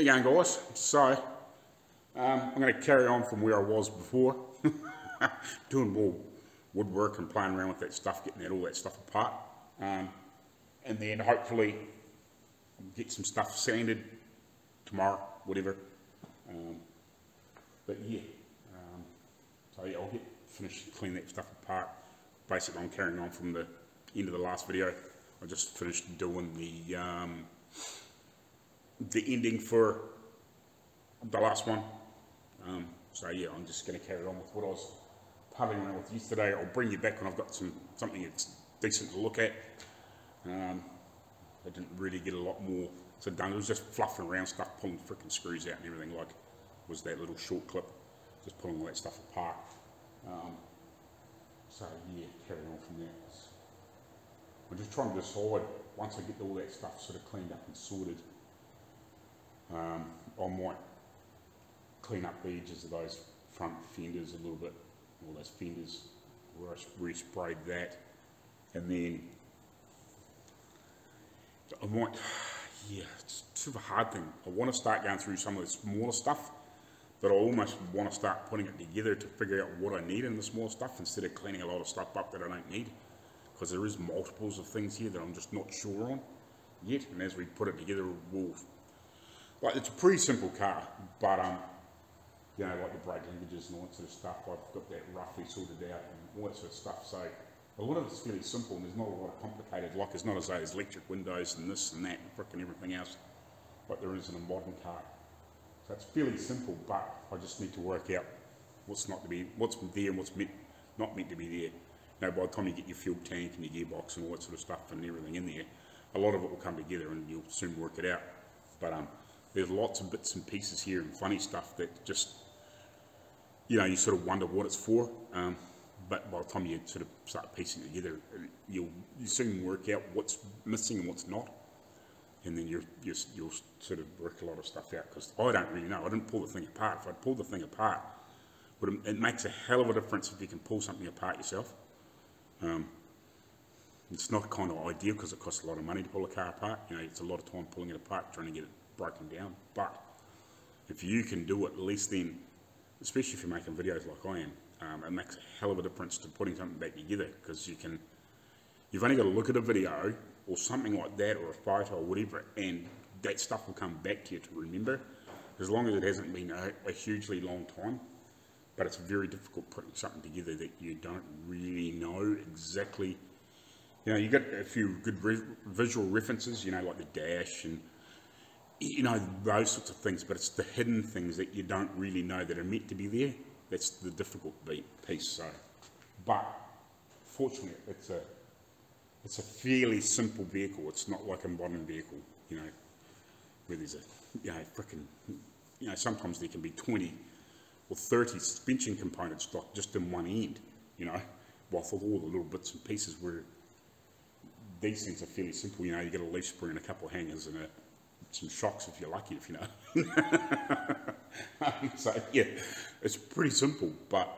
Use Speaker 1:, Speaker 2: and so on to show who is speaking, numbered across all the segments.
Speaker 1: How you going guys? So, um, I'm going to carry on from where I was before, doing more woodwork and playing around with that stuff, getting that, all that stuff apart. Um, and then hopefully get some stuff sanded tomorrow, whatever. Um, but yeah, um, so yeah, I'll get finished clean that stuff apart. Basically, I'm carrying on from the end of the last video. I just finished doing the um, the ending for the last one. Um, so yeah, I'm just going to carry on with what I was pudding around with yesterday. I'll bring you back when I've got some something that's decent to look at. Um, I didn't really get a lot more so done. It was just fluffing around stuff, pulling freaking screws out and everything like was that little short clip, just pulling all that stuff apart. Um, so yeah, carrying on from there. I'm just trying to decide, once I get all that stuff sort of cleaned up and sorted, um, I might clean up the edges of those front fenders a little bit, all those fenders where I resprayed that, and then I might, yeah, it's sort of a hard thing. I want to start going through some of the smaller stuff, but I almost want to start putting it together to figure out what I need in the small stuff instead of cleaning a lot of stuff up that I don't need, because there is multiples of things here that I'm just not sure on yet, and as we put it together, we'll like it's a pretty simple car, but um, you know, like the brake linkages and all that sort of stuff, I've got that roughly sorted out and all that sort of stuff. So a lot of it's fairly simple and there's not a lot of complicated, like it's not as though there's electric windows and this and that and frickin' everything else like there is in a modern car. So it's fairly simple, but I just need to work out what's not to be, what's there and what's meant, not meant to be there. You know, by the time you get your fuel tank and your gearbox and all that sort of stuff and everything in there, a lot of it will come together and you'll soon work it out. But um, there's lots of bits and pieces here and funny stuff that just, you know, you sort of wonder what it's for. Um, but by the time you sort of start piecing it together, you'll you soon work out what's missing and what's not. And then you you'll sort of work a lot of stuff out because I don't really know. I didn't pull the thing apart. If I'd pulled the thing apart, but it, it makes a hell of a difference if you can pull something apart yourself. Um, it's not kind of ideal because it costs a lot of money to pull a car apart. You know, it's a lot of time pulling it apart, trying to get it broken down. But if you can do it, at least then, especially if you're making videos like I am, um, it makes a hell of a difference to putting something back together because you can, you've only got to look at a video or something like that or a photo or whatever and that stuff will come back to you to remember as long as it hasn't been a, a hugely long time. But it's very difficult putting something together that you don't really know exactly. You know, you get a few good re visual references, you know, like the dash and you know, those sorts of things, but it's the hidden things that you don't really know that are meant to be there. That's the difficult piece. So, but fortunately, it's a it's a fairly simple vehicle. It's not like a modern vehicle, you know, where there's a you know freaking you know sometimes there can be 20 or 30 suspension components stocked just in one end, you know, whilst all the little bits and pieces where these things are fairly simple. You know, you get a leaf spring and a couple of hangers and a some shocks if you're lucky, if you know. so yeah, it's pretty simple, but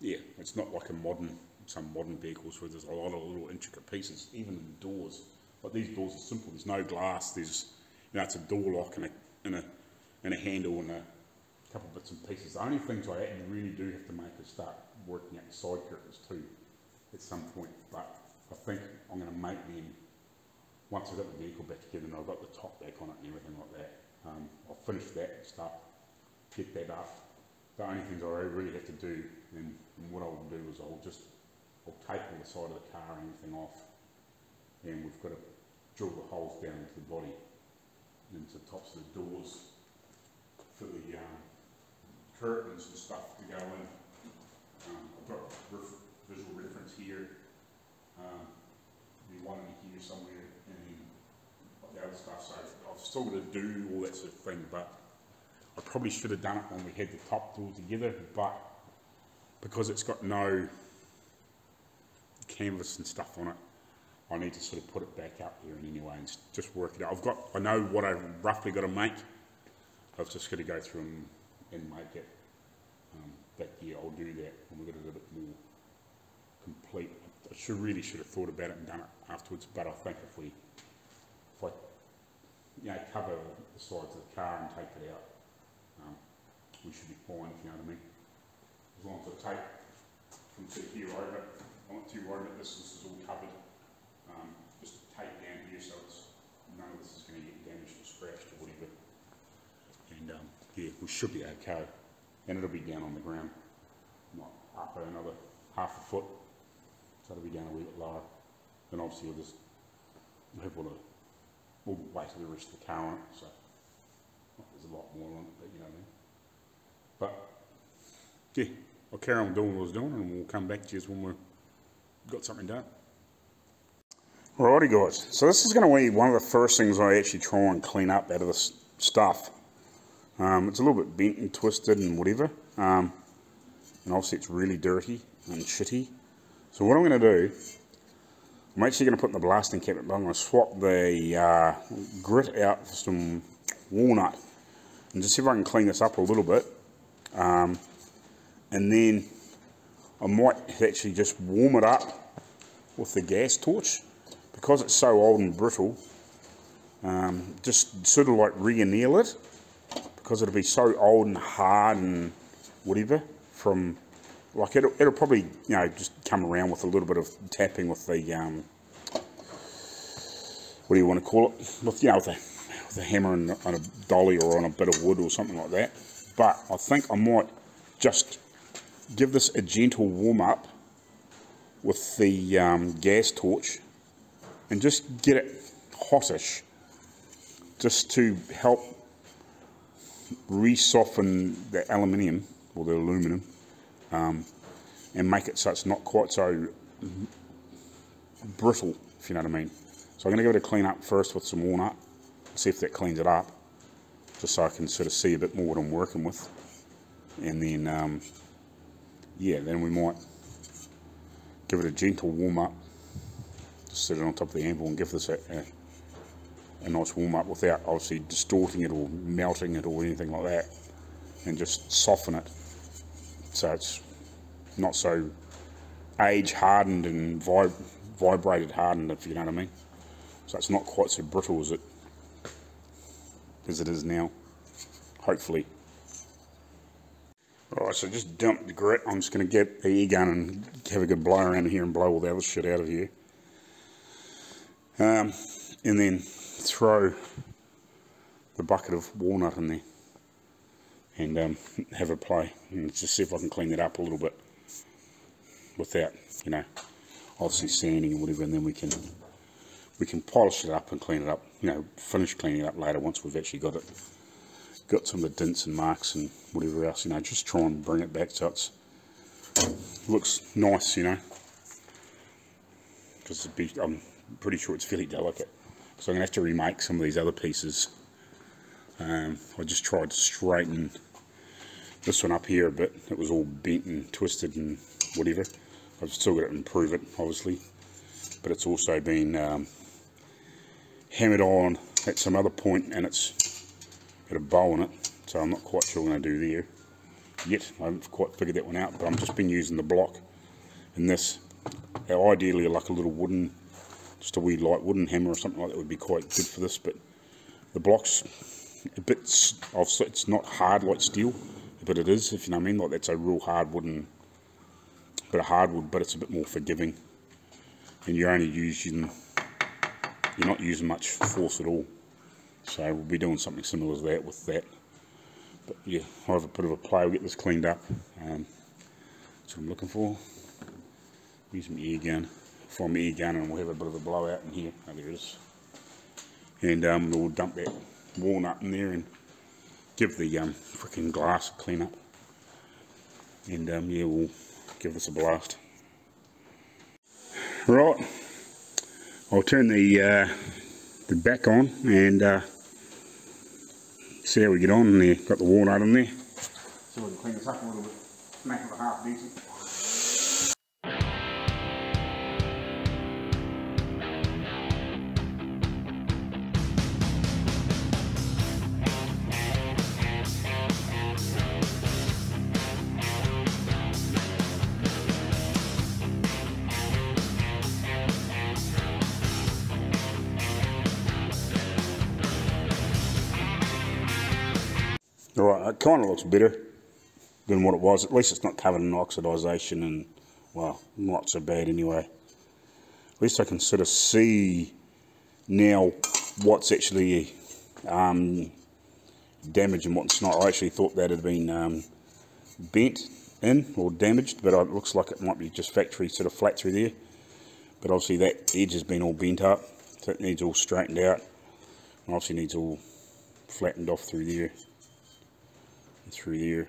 Speaker 1: yeah, it's not like a modern, some modern vehicles where there's a lot of little intricate pieces, even the doors. But these doors are simple. There's no glass. There's, you know, it's a door lock and a, and a, and a handle and a couple bits and pieces. The only things I really do have to make is start working out the side curtains too at some point. But I think I'm going to make them once I've got the vehicle back together and I've got the top back on it and everything like that, um, I'll finish that stuff, get that up. The only things I really have to do, and, and what I'll do is I'll just, I'll tape all the side of the car and everything off, and we've got to drill the holes down into the body, into the tops of the doors, for the um, curtains and stuff to go in. Um, I've got ref visual reference here, um, one here somewhere the other stuff. So I've still got to do all that sort of thing, but I probably should have done it when we had the top all together, but because it's got no canvas and stuff on it, I need to sort of put it back up here in any way and just work it out. I've got, I know what I've roughly got to make. I've just got to go through and, and make it. Um, but yeah, I'll do that when we've got a bit more complete. I should really should have thought about it and done it afterwards, but I think if we you know, cover the sides of the car and take it out. Um, we should be fine, if you know what I mean. As long as the tape from to here over, I'm not too worried about this, this is all covered. Um, just tape down here so it's, none of this is going to get damaged or scratched or whatever. And um, yeah, we should be okay. And it'll be down on the ground, not up another half a foot. So it'll be down a wee bit lower. Then obviously we'll just have all the, we'll wait till the rest of the it. So not there's a lot more on it, but you know what I mean. But yeah, I'll carry on doing what I was doing and we'll come back to you when we've got something done. Alrighty guys, so this is going to be one of the first things I actually try and clean up out of this stuff. Um, it's a little bit bent and twisted and whatever, um, and obviously it's really dirty and shitty. So what I'm going to do, I'm actually going to put in the blasting cabinet, but I'm going to swap the uh, grit out for some walnut and just see if I can clean this up a little bit. Um, and then I might actually just warm it up with the gas torch because it's so old and brittle. Um, just sort of like re-anneal it because it'll be so old and hard and whatever from like it'll, it'll probably you know just come around with a little bit of tapping with the um, what do you want to call it? With you know with a, with a hammer and on a dolly or on a bit of wood or something like that. But I think I might just give this a gentle warm up with the um, gas torch and just get it hotish just to help re-soften the aluminium or the aluminum um, and make it so it's not quite so brittle, if you know what I mean. So I'm going to give it a clean up first with some walnut, see if that cleans it up, just so I can sort of see a bit more what I'm working with. And then, um, yeah, then we might give it a gentle warm up, just set it on top of the anvil and give this a, a a nice warm up without obviously distorting it or melting it or anything like that and just soften it so it's not so age hardened and vib vibrated hardened if you know what I mean so it's not quite so brittle as it as it is now hopefully Alright, so just dump the grit. I'm just going to get the air gun and have a good blow around here and blow all the other shit out of here. Um, and then throw the bucket of walnut in there and um, have a play and just see if I can clean it up a little bit without, you know, obviously sanding and whatever, and then we can we can polish it up and clean it up, you know, finish cleaning it up later once we've actually got it, got some of the dints and marks and whatever else, you know, just try and bring it back so it's looks nice, you know, because I'm pretty sure it's fairly delicate. So I'm going to have to remake some of these other pieces. Um, I just tried to straighten this one up here a bit. It was all bent and twisted and whatever. I've still got to improve it, obviously. But it's also been um, hammered on at some other point and it's got a bow on it. So I'm not quite sure what I'm going to do there yet. I haven't quite figured that one out, but I've just been using the block and this. Ideally like a little wooden just a wee light wooden hammer or something like that would be quite good for this, but the block's a bit, it's not hard like steel, but it is, if you know what I mean, like that's a real hard wooden, bit of hardwood, but it's a bit more forgiving, and you're only using, you're not using much force at all, so we'll be doing something similar to that with that, but yeah, I'll have a bit of a play, we'll get this cleaned up, um, that's what I'm looking for, use my air gun. For me again and we'll have a bit of a blowout in here. Oh, there it is. And um, we'll dump that walnut in there and give the um, freaking glass a clean up. And um, yeah, we'll give this a blast. Right, I'll turn the uh, the back on and uh, see how we get on. There, got the walnut in there. So we can clean this up a little bit, make it a half decent. It kind of looks better than what it was. At least it's not covered in oxidisation and, well, not so bad anyway. At least I can sort of see now what's actually um, damaged and what's not. I actually thought that had been um, bent in or damaged, but it looks like it might be just factory sort of flat through there. But obviously that edge has been all bent up, so it needs all straightened out. And obviously needs all flattened off through there through there.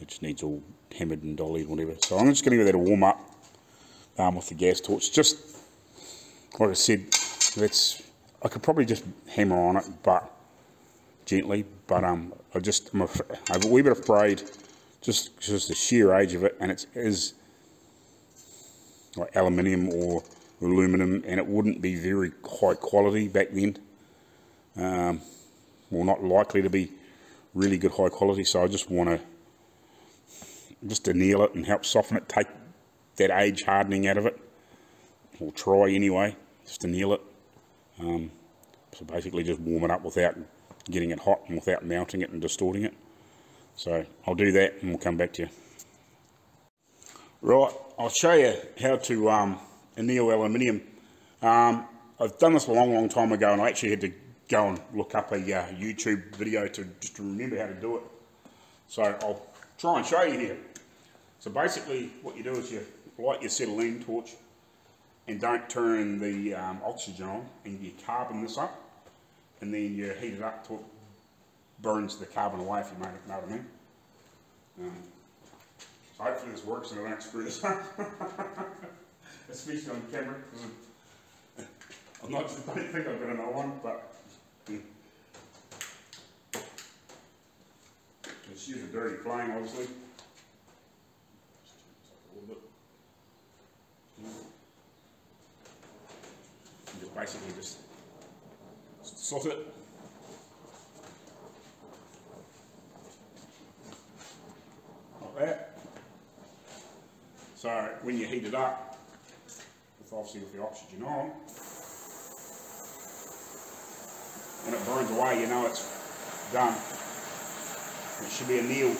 Speaker 1: It just needs all hammered and dollied, whatever. So I'm just going to give that a warm up um, with the gas torch. Just like I said, that's I could probably just hammer on it, but gently. But um, I just I'm a, I'm a wee bit afraid, just just the sheer age of it, and it is like aluminium or aluminum, and it wouldn't be very high quality back then. Um, well, not likely to be really good high quality. So I just want to just anneal it and help soften it, take that age hardening out of it, or try anyway, just anneal it. Um, so basically just warm it up without getting it hot and without mounting it and distorting it. So I'll do that and we'll come back to you. Right, I'll show you how to um, anneal aluminium. Um, I've done this a long, long time ago and I actually had to go and look up a uh, YouTube video to just remember how to do it. So I'll try and show you here. So basically what you do is you light your acetylene torch and don't turn the um, oxygen on and you carbon this up and then you heat it up till it burns the carbon away if you know what I mean. Um, so hopefully this works and I don't screw this up. Especially on camera I'm not, I don't think I've got another one but Just use a dirty flame, obviously. just basically just salt it. Like that. So when you heat it up, with obviously with the oxygen on, when it burns away, you know it's done. It should be annealed.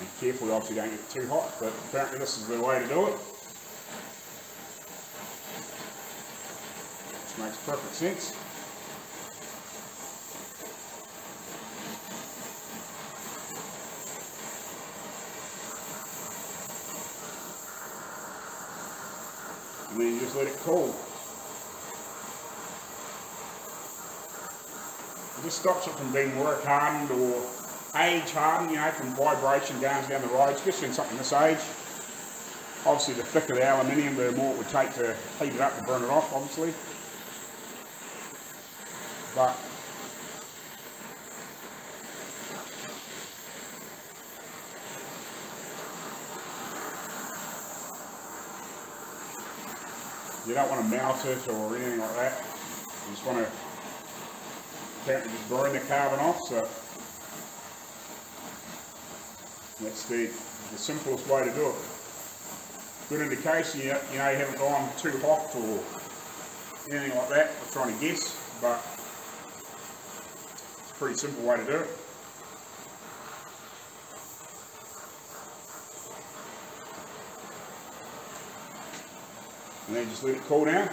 Speaker 1: Be careful, obviously don't get too hot, but apparently this is the way to do it. Which makes perfect sense. Just it cool. It just stops it from being work hardened or age hardened, you know, from vibration going down the road, especially in something this age. Obviously the thicker the aluminium, the more it would take to heat it up and burn it off, obviously. But don't want to melt it or anything like that. You just want to apparently just burn the carbon off. So that's the, the simplest way to do it. Good indication you, you know you haven't gone too hot or anything like that. I'm trying to guess, but it's a pretty simple way to do it. And then just let it cool down.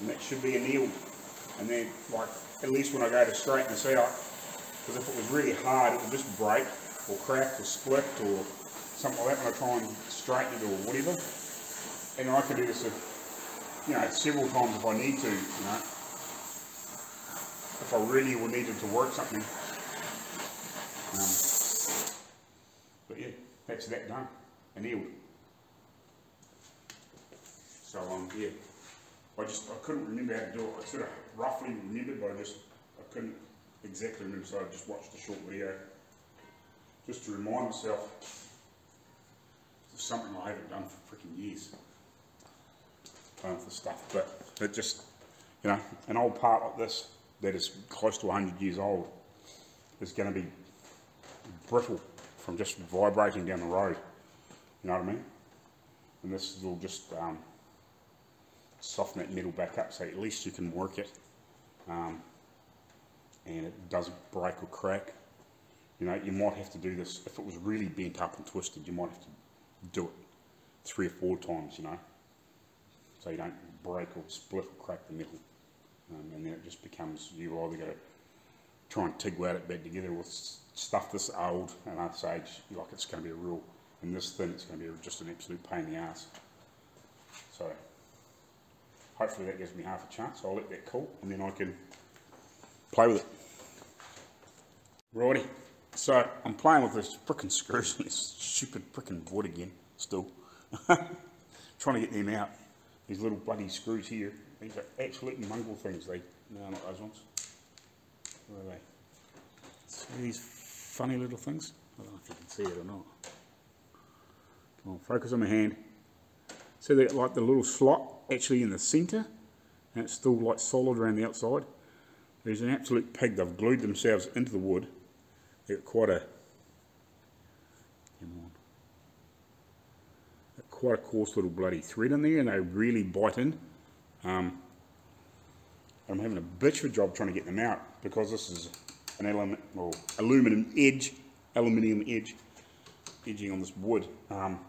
Speaker 1: And that should be annealed. And then, like, at least when I go to straighten this out, because if it was really hard, it would just break or crack or split or something like that when I try and straighten it or whatever. And I can do this, you know, several times if I need to, you know. If I really would need it to work something. Um, that's that done, annealed. So um, yeah, I just I couldn't remember how to do it. I sort of roughly remembered, but I just I couldn't exactly remember. So I just watched a short video just to remind myself of something I haven't done for freaking years. Playing with the stuff, but it just you know an old part like this that is close to 100 years old is going to be brittle from just vibrating down the road. You know what I mean? And this will just um, soften that metal back up so at least you can work it um, and it doesn't break or crack. You know, you might have to do this, if it was really bent up and twisted, you might have to do it three or four times, you know, so you don't break or split or crack the metal. Um, and then it just becomes, you either got to try and tig weld it back together with stuff this old and this age, like it's going to be a real, and this thin, it's going to be just an absolute pain in the ass. So, hopefully that gives me half a chance. So I'll let that cool and then I can play with it. Righty, so I'm playing with this frickin' screws and this stupid frickin' wood again, still. Trying to get them out. These little bloody screws here. These are absolute mongrel things. They no, not those ones. Where are they? See these funny little things? I don't know if you can see it or not. Come on, focus on my hand. See that like the little slot actually in the centre, and it's still like solid around the outside. There's an absolute pig. They've glued themselves into the wood. They've got quite a quite a coarse little bloody thread in there, and they really bite in. Um, I'm having a bitch of a job trying to get them out because this is an element, or aluminum edge, aluminium edge, edging on this wood. Um,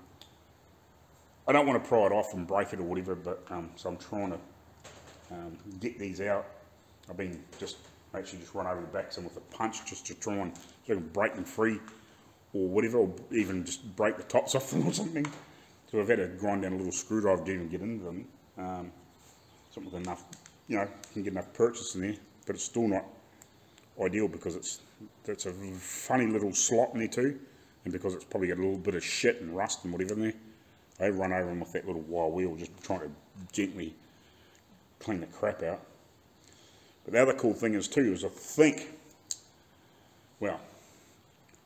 Speaker 1: I don't want to pry it off and break it or whatever, but um, so I'm trying to um, get these out. I've been just actually just run over the backs and with a punch just to try and so break them free or whatever, or even just break the tops off them or something. So I've had to grind down a little screwdriver to even get into them. Um, something with enough, you know, can get enough purchase in there, but it's still not ideal because it's it's a funny little slot in there too, and because it's probably got a little bit of shit and rust and whatever in there. I run over them with that little wire wheel, just trying to gently clean the crap out. But the other cool thing is too, is I think, well,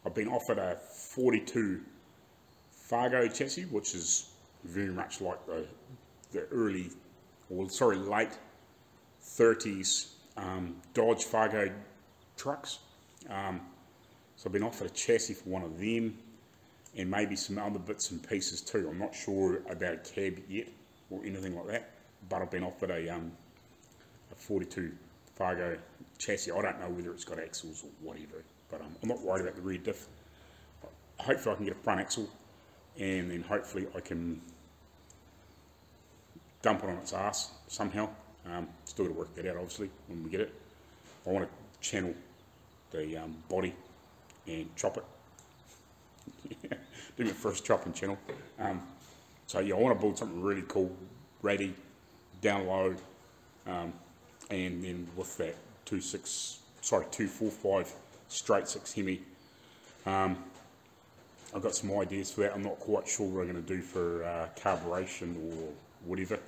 Speaker 1: I've been offered a 42 Fargo chassis, which is very much like the, the early, or sorry, late 30s um, Dodge Fargo trucks. Um, so I've been offered a chassis for one of them and maybe some other bits and pieces too. I'm not sure about a cab yet or anything like that, but I've been offered a, um, a 42 Fargo chassis. I don't know whether it's got axles or whatever, but um, I'm not worried about the rear diff. Hopefully I can get a front axle and then hopefully I can dump it on its ass somehow. Um, still got to work that out obviously when we get it. I want to channel the um, body and chop it. Do my first chopping channel. Um, so yeah, I want to build something really cool, ready, download, um, and then with that two six, sorry two four five straight six Hemi. Um, I've got some ideas for that. I'm not quite sure what I'm going to do for uh, carburation or whatever.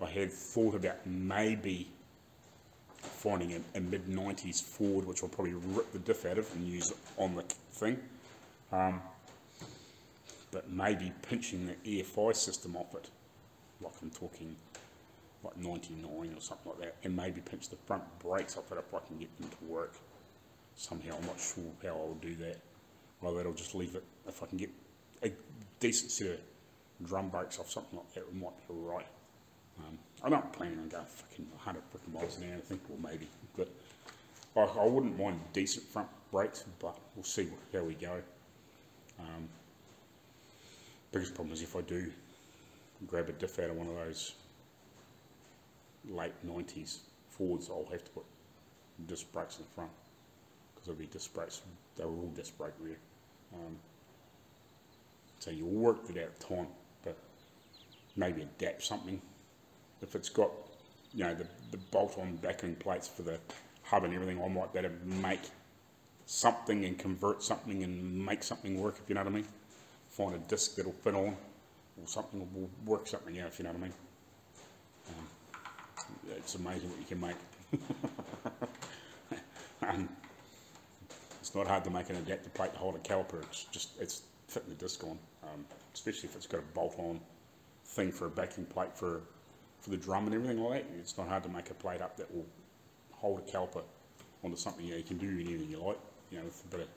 Speaker 1: I had thought about maybe finding a, a mid-90s Ford, which I'll probably rip the diff out of and use on the thing. Um, but maybe pinching the EFI system off it, like I'm talking like 99 or something like that, and maybe pinch the front brakes off it if I can get them to work somehow. I'm not sure how I'll do that. Well, that'll just leave it. If I can get a decent set of drum brakes off something like that, it might be alright. Um, I'm not planning on going fucking 100 freaking miles an hour, I think, or maybe, but I, I wouldn't mind decent front brakes, but we'll see how we go. Um, biggest problem is if I do grab a diff out of one of those late 90s Fords, I'll have to put disc brakes in the front because it'll be disc brakes, they were all disc brake rear. Um, so you'll work it out of time, but maybe adapt something. If it's got, you know, the, the bolt-on backing plates for the hub and everything, I might better make something and convert something and make something work, if you know what I mean. Find a disc that'll fit on, or something will work something out, if you know what I mean. Um, it's amazing what you can make. um, it's not hard to make an adapter plate to hold a caliper. It's just it's fitting the disc on, um, especially if it's got a bolt-on thing for a backing plate for for the drum and everything like that. It's not hard to make a plate up that will hold a caliper onto something. You, know, you can do anything you like, you know, with a bit of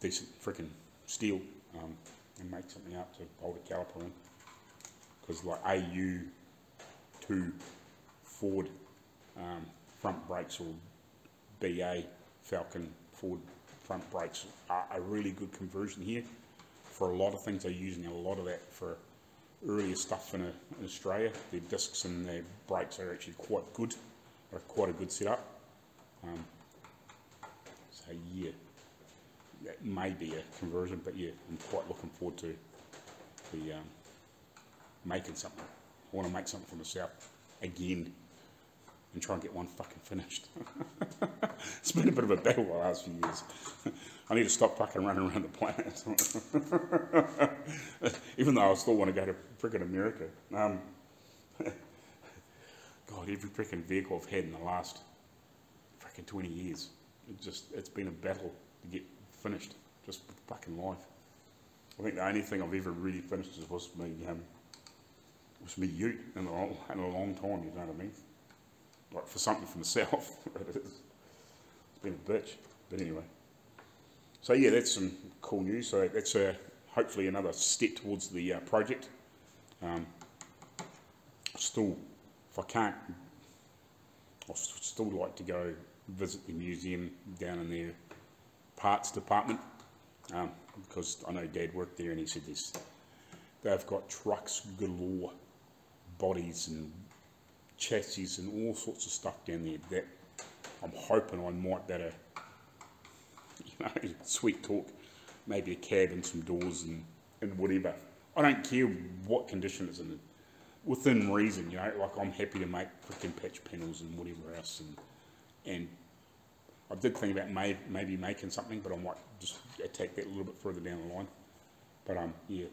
Speaker 1: decent freaking steel. Um, and make something up to hold a caliper in. Because like AU2 Ford um, front brakes or BA Falcon Ford front brakes are a really good conversion here for a lot of things. They're using a lot of that for earlier stuff in, a, in Australia. Their discs and their brakes are actually quite good, are quite a good setup. Um, so yeah, that may be a conversion, but yeah, I'm quite looking forward to the um, making something. I want to make something for myself again and try and get one fucking finished. it's been a bit of a battle the last few years. I need to stop fucking running around the planet. Even though I still want to go to freaking America. Um, God, every freaking vehicle I've had in the last freaking 20 years, it just, it's been a battle to get finished. Just fucking life. I think the only thing I've ever really finished was me, um, was me ute in a, long, in a long time, you know what I mean? Like for something for myself. It's been a bitch, but anyway. So yeah, that's some cool news. So that's uh, hopefully another step towards the uh, project. Um, still, if I can't, I'd still like to go visit the museum down in their parts department um, because I know Dad worked there and he said this. They've got trucks galore, bodies and chassis and all sorts of stuff down there that I'm hoping I might better, you know, sweet talk, maybe a cab and some doors and, and whatever. I don't care what condition it's in, within reason, you know, like I'm happy to make freaking patch panels and whatever else and, and I did think about may, maybe making something, but I might just attack that a little bit further down the line. But um, yeah,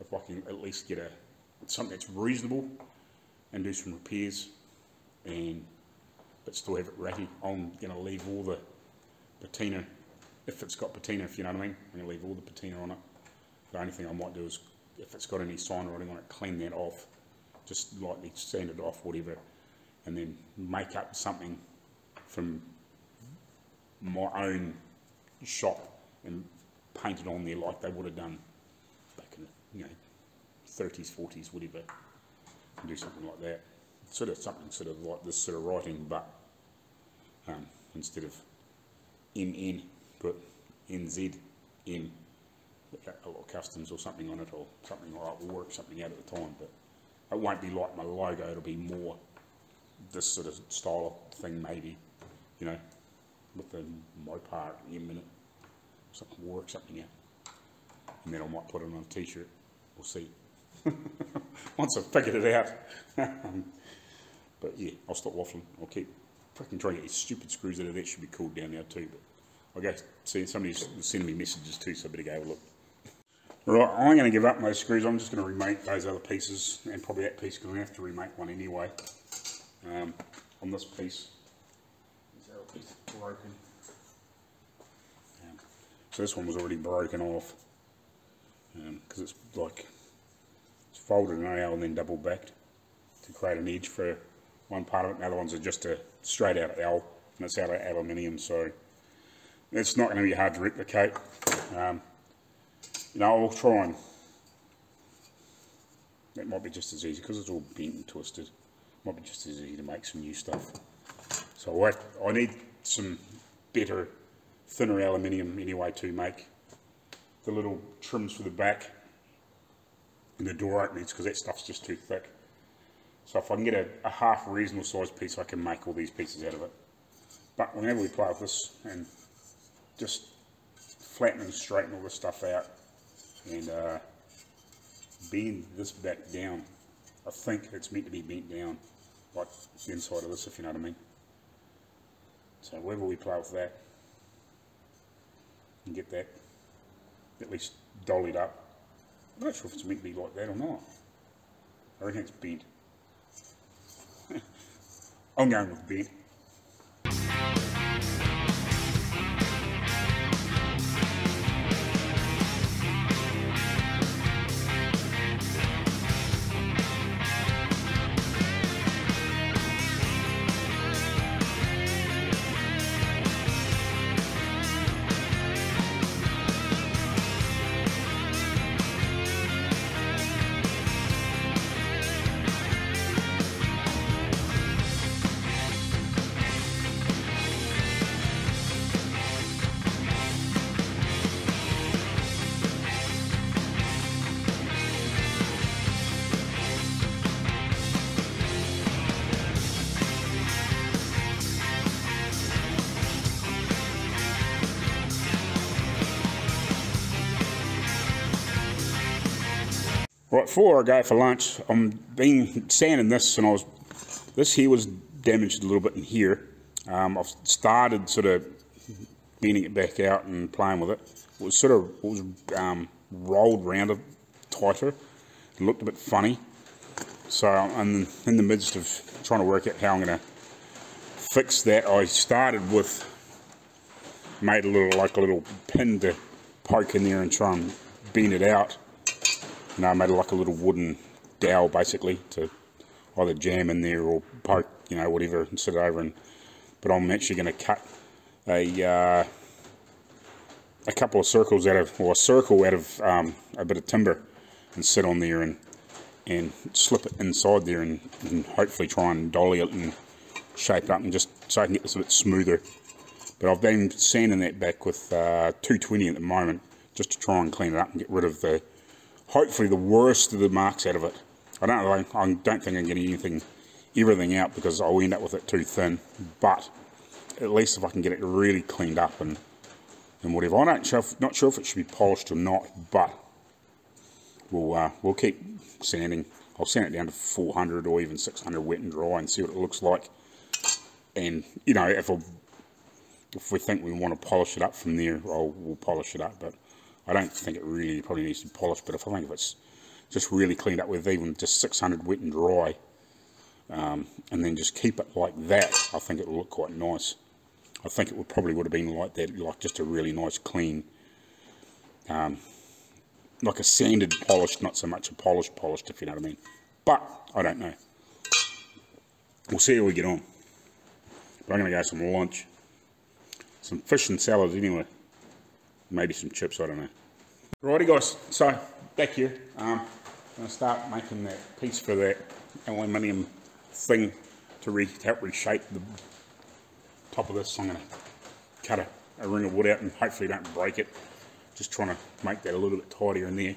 Speaker 1: if I can at least get a something that's reasonable and do some repairs and but still have it ratty. I'm going to leave all the patina, if it's got patina, if you know what I mean, I'm going to leave all the patina on it. The only thing I might do is, if it's got any sign writing on it, clean that off, just lightly sand it off, whatever, and then make up something from my own shop and paint it on there like they would have done back in the you know 30s, 40s, whatever, do something like that sort of something sort of like this sort of writing, but um, instead of MN, put NZ, M, or customs or something on it, or something like. We'll work something out at the time, but it won't be like my logo. It'll be more this sort of style of thing, maybe, you know, with the Mopar M in it. Something, we'll work something out, and then I might put it on a t-shirt. We'll see. Once I've figured it out. But yeah, I'll stop waffling. I'll keep fucking trying to get these stupid screws out of that. Should be cool down there too. But I guess go see somebody's sending me messages too, so I better go have a look. Right, I'm going to give up those screws. I'm just going to remake those other pieces and probably that piece because I have to remake one anyway. Um, on this piece, this other piece broken. Um, so this one was already broken off because um, it's like folded an L and then double backed to create an edge for one part of it, the other ones are just a straight out L, and it's out of aluminium, so it's not going to be hard to replicate. Um, you know, I'll try and, that might be just as easy, because it's all bent and twisted, might be just as easy to make some new stuff. So I, I need some better, thinner aluminium anyway to make the little trims for the back and the door openings, because that stuff's just too thick. So if I can get a, a half reasonable sized piece, I can make all these pieces out of it. But whenever we play with this and just flatten and straighten all this stuff out and uh, bend this back down, I think it's meant to be bent down like the inside of this, if you know what I mean. So wherever we play with that and get that at least dollied up. I'm not sure if it's meant to be like that or not. I reckon it's bent. I'm going with B. Before I go for lunch, I'm been sanding this, and I was this here was damaged a little bit in here. Um, I've started sort of bending it back out and playing with it. It was sort of it was um, rolled round a tighter. It looked a bit funny. So I'm in the midst of trying to work out how I'm going to fix that. I started with made a little like a little pin to poke in there and try and bend it out know, I made like a little wooden dowel basically to either jam in there or poke, you know, whatever and sit over and, but I'm actually going to cut a, uh, a couple of circles out of, or a circle out of um, a bit of timber and sit on there and, and slip it inside there and, and hopefully try and dolly it and shape it up and just so I can get this a bit smoother. But I've been sanding that back with uh, 220 at the moment just to try and clean it up and get rid of the hopefully the worst of the marks out of it. I don't I don't think I'm getting anything, everything out because I'll end up with it too thin. But at least if I can get it really cleaned up and and whatever. I'm not sure if, not sure if it should be polished or not, but we'll uh, we'll keep sanding. I'll sand it down to 400 or even 600 wet and dry and see what it looks like. And you know if if we think we want to polish it up from there, I'll we'll polish it up. But I don't think it really probably needs to be polished, but if I think if it's just really cleaned up with even just 600 wet and dry, um, and then just keep it like that, I think it will look quite nice. I think it would probably would have been like that, like just a really nice clean, um, like a sanded polished, not so much a polished polished, if you know what I mean. But I don't know. We'll see how we get on. But I'm going to go some lunch. Some fish and salads anyway maybe some chips, I don't know. Righty guys, so back here, um, I'm going to start making that piece for that aluminium thing to re help reshape the top of this. I'm going to cut a, a ring of wood out and hopefully don't break it. Just trying to make that a little bit tidier in there.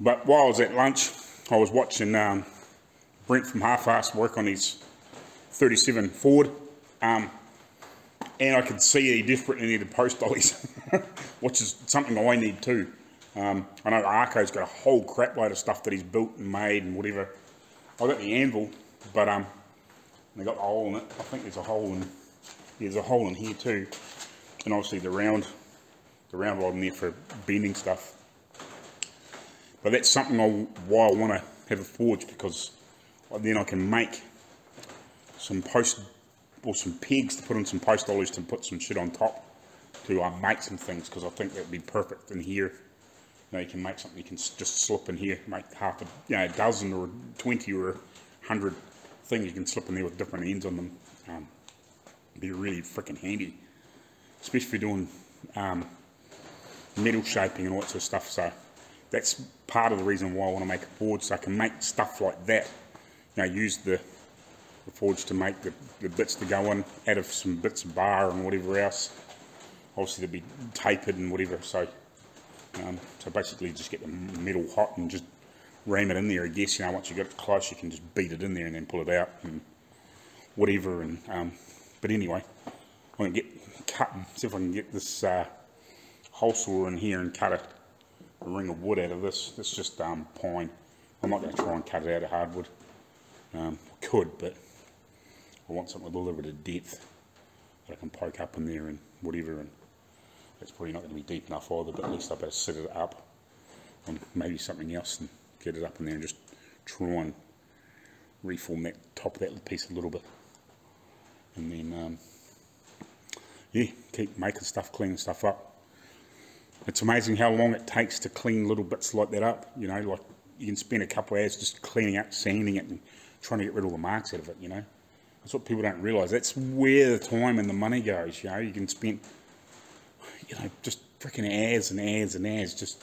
Speaker 1: But while I was at lunch, I was watching um, Brent from Halfass work on his 37 Ford. Um, and I could see he desperately needed post dollies, which is something I need too. Um, I know Arco's got a whole crap load of stuff that he's built and made and whatever. I got the anvil, but um, they got the hole in it. I think there's a hole in there's a hole in here too, and obviously the round the round rod in there for bending stuff. But that's something I, why I want to have a forge because then I can make some post or some pegs to put on some post to put some shit on top to uh, make some things because I think that'd be perfect in here. Know, you can make something you can just slip in here, make half a, you know, a dozen or 20 or 100 things you can slip in there with different ends on them. Um, be really freaking handy, especially doing um, metal shaping and all that sort of stuff. So that's part of the reason why I want to make a board so I can make stuff like that. You know, use the the forge to make the, the bits to go in out of some bits of bar and whatever else. Obviously they'd be tapered and whatever, so um, so basically just get the metal hot and just ram it in there I guess, you know, once you get it close you can just beat it in there and then pull it out and whatever and um, but anyway, I'm going to get cut and see if I can get this uh, hole saw in here and cut a, a ring of wood out of this. It's just um, pine. I'm not going to try and cut it out of hardwood. Um, could, but I want something with a little bit of depth that I can poke up in there and whatever and it's probably not going to be deep enough either but at least I better set it up on maybe something else and get it up in there and just try and reform that top of that piece a little bit. And then um, yeah keep making stuff cleaning stuff up. It's amazing how long it takes to clean little bits like that up you know like you can spend a couple of hours just cleaning up sanding it and trying to get rid of all the marks out of it you know that's what people don't realise. That's where the time and the money goes. You know, you can spend, you know, just freaking hours and hours and hours just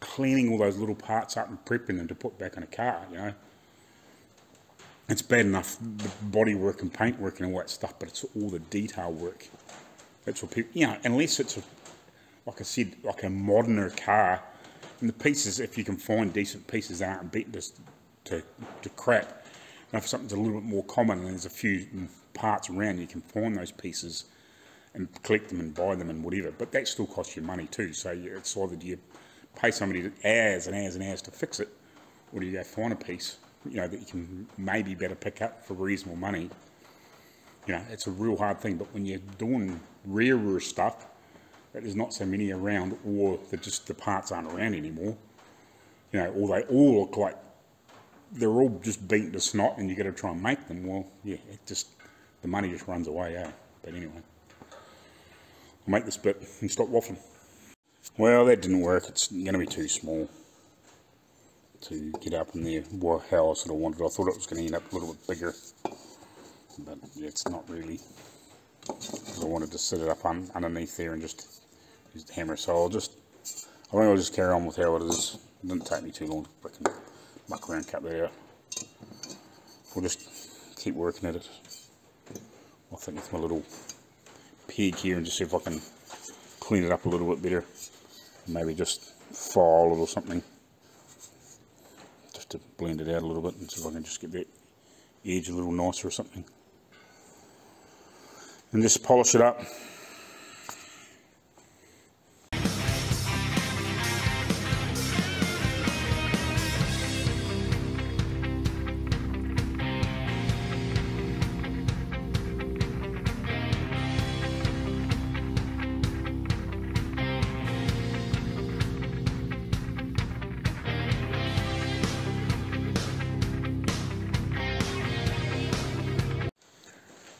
Speaker 1: cleaning all those little parts up and prepping them to put back in a car. You know, it's bad enough the body work and paint work and all that stuff, but it's all the detail work. That's what people, you know, unless it's a, like I said, like a moderner car, and the pieces, if you can find decent pieces, aren't beaten to, to, to crap now, if something's a little bit more common and there's a few parts around, you can find those pieces and collect them and buy them and whatever. But that still costs you money too. So it's either do you pay somebody hours and hours and hours to fix it, or do you go find a piece, you know, that you can maybe better pick up for reasonable money? You know, it's a real hard thing, but when you're doing rarer stuff, that there's not so many around, or that just the parts aren't around anymore, you know, or they all look like they're all just beaten to snot and you got to try and make them. Well, yeah, it just, the money just runs away, eh? But anyway, I'll make this bit and stop waffling. Well, that didn't work. It's going to be too small to get up in there well, how I sort of wanted. I thought it was going to end up a little bit bigger, but it's not really. I wanted to set it up un underneath there and just use the hammer. So I'll just, I think I'll just carry on with how it is. It didn't take me too long to muck around, that out. We'll just keep working at it. I think with my little peg here and just see if I can clean it up a little bit better. Maybe just file it or something. Just to blend it out a little bit and see if I can just get that edge a little nicer or something. And just polish it up.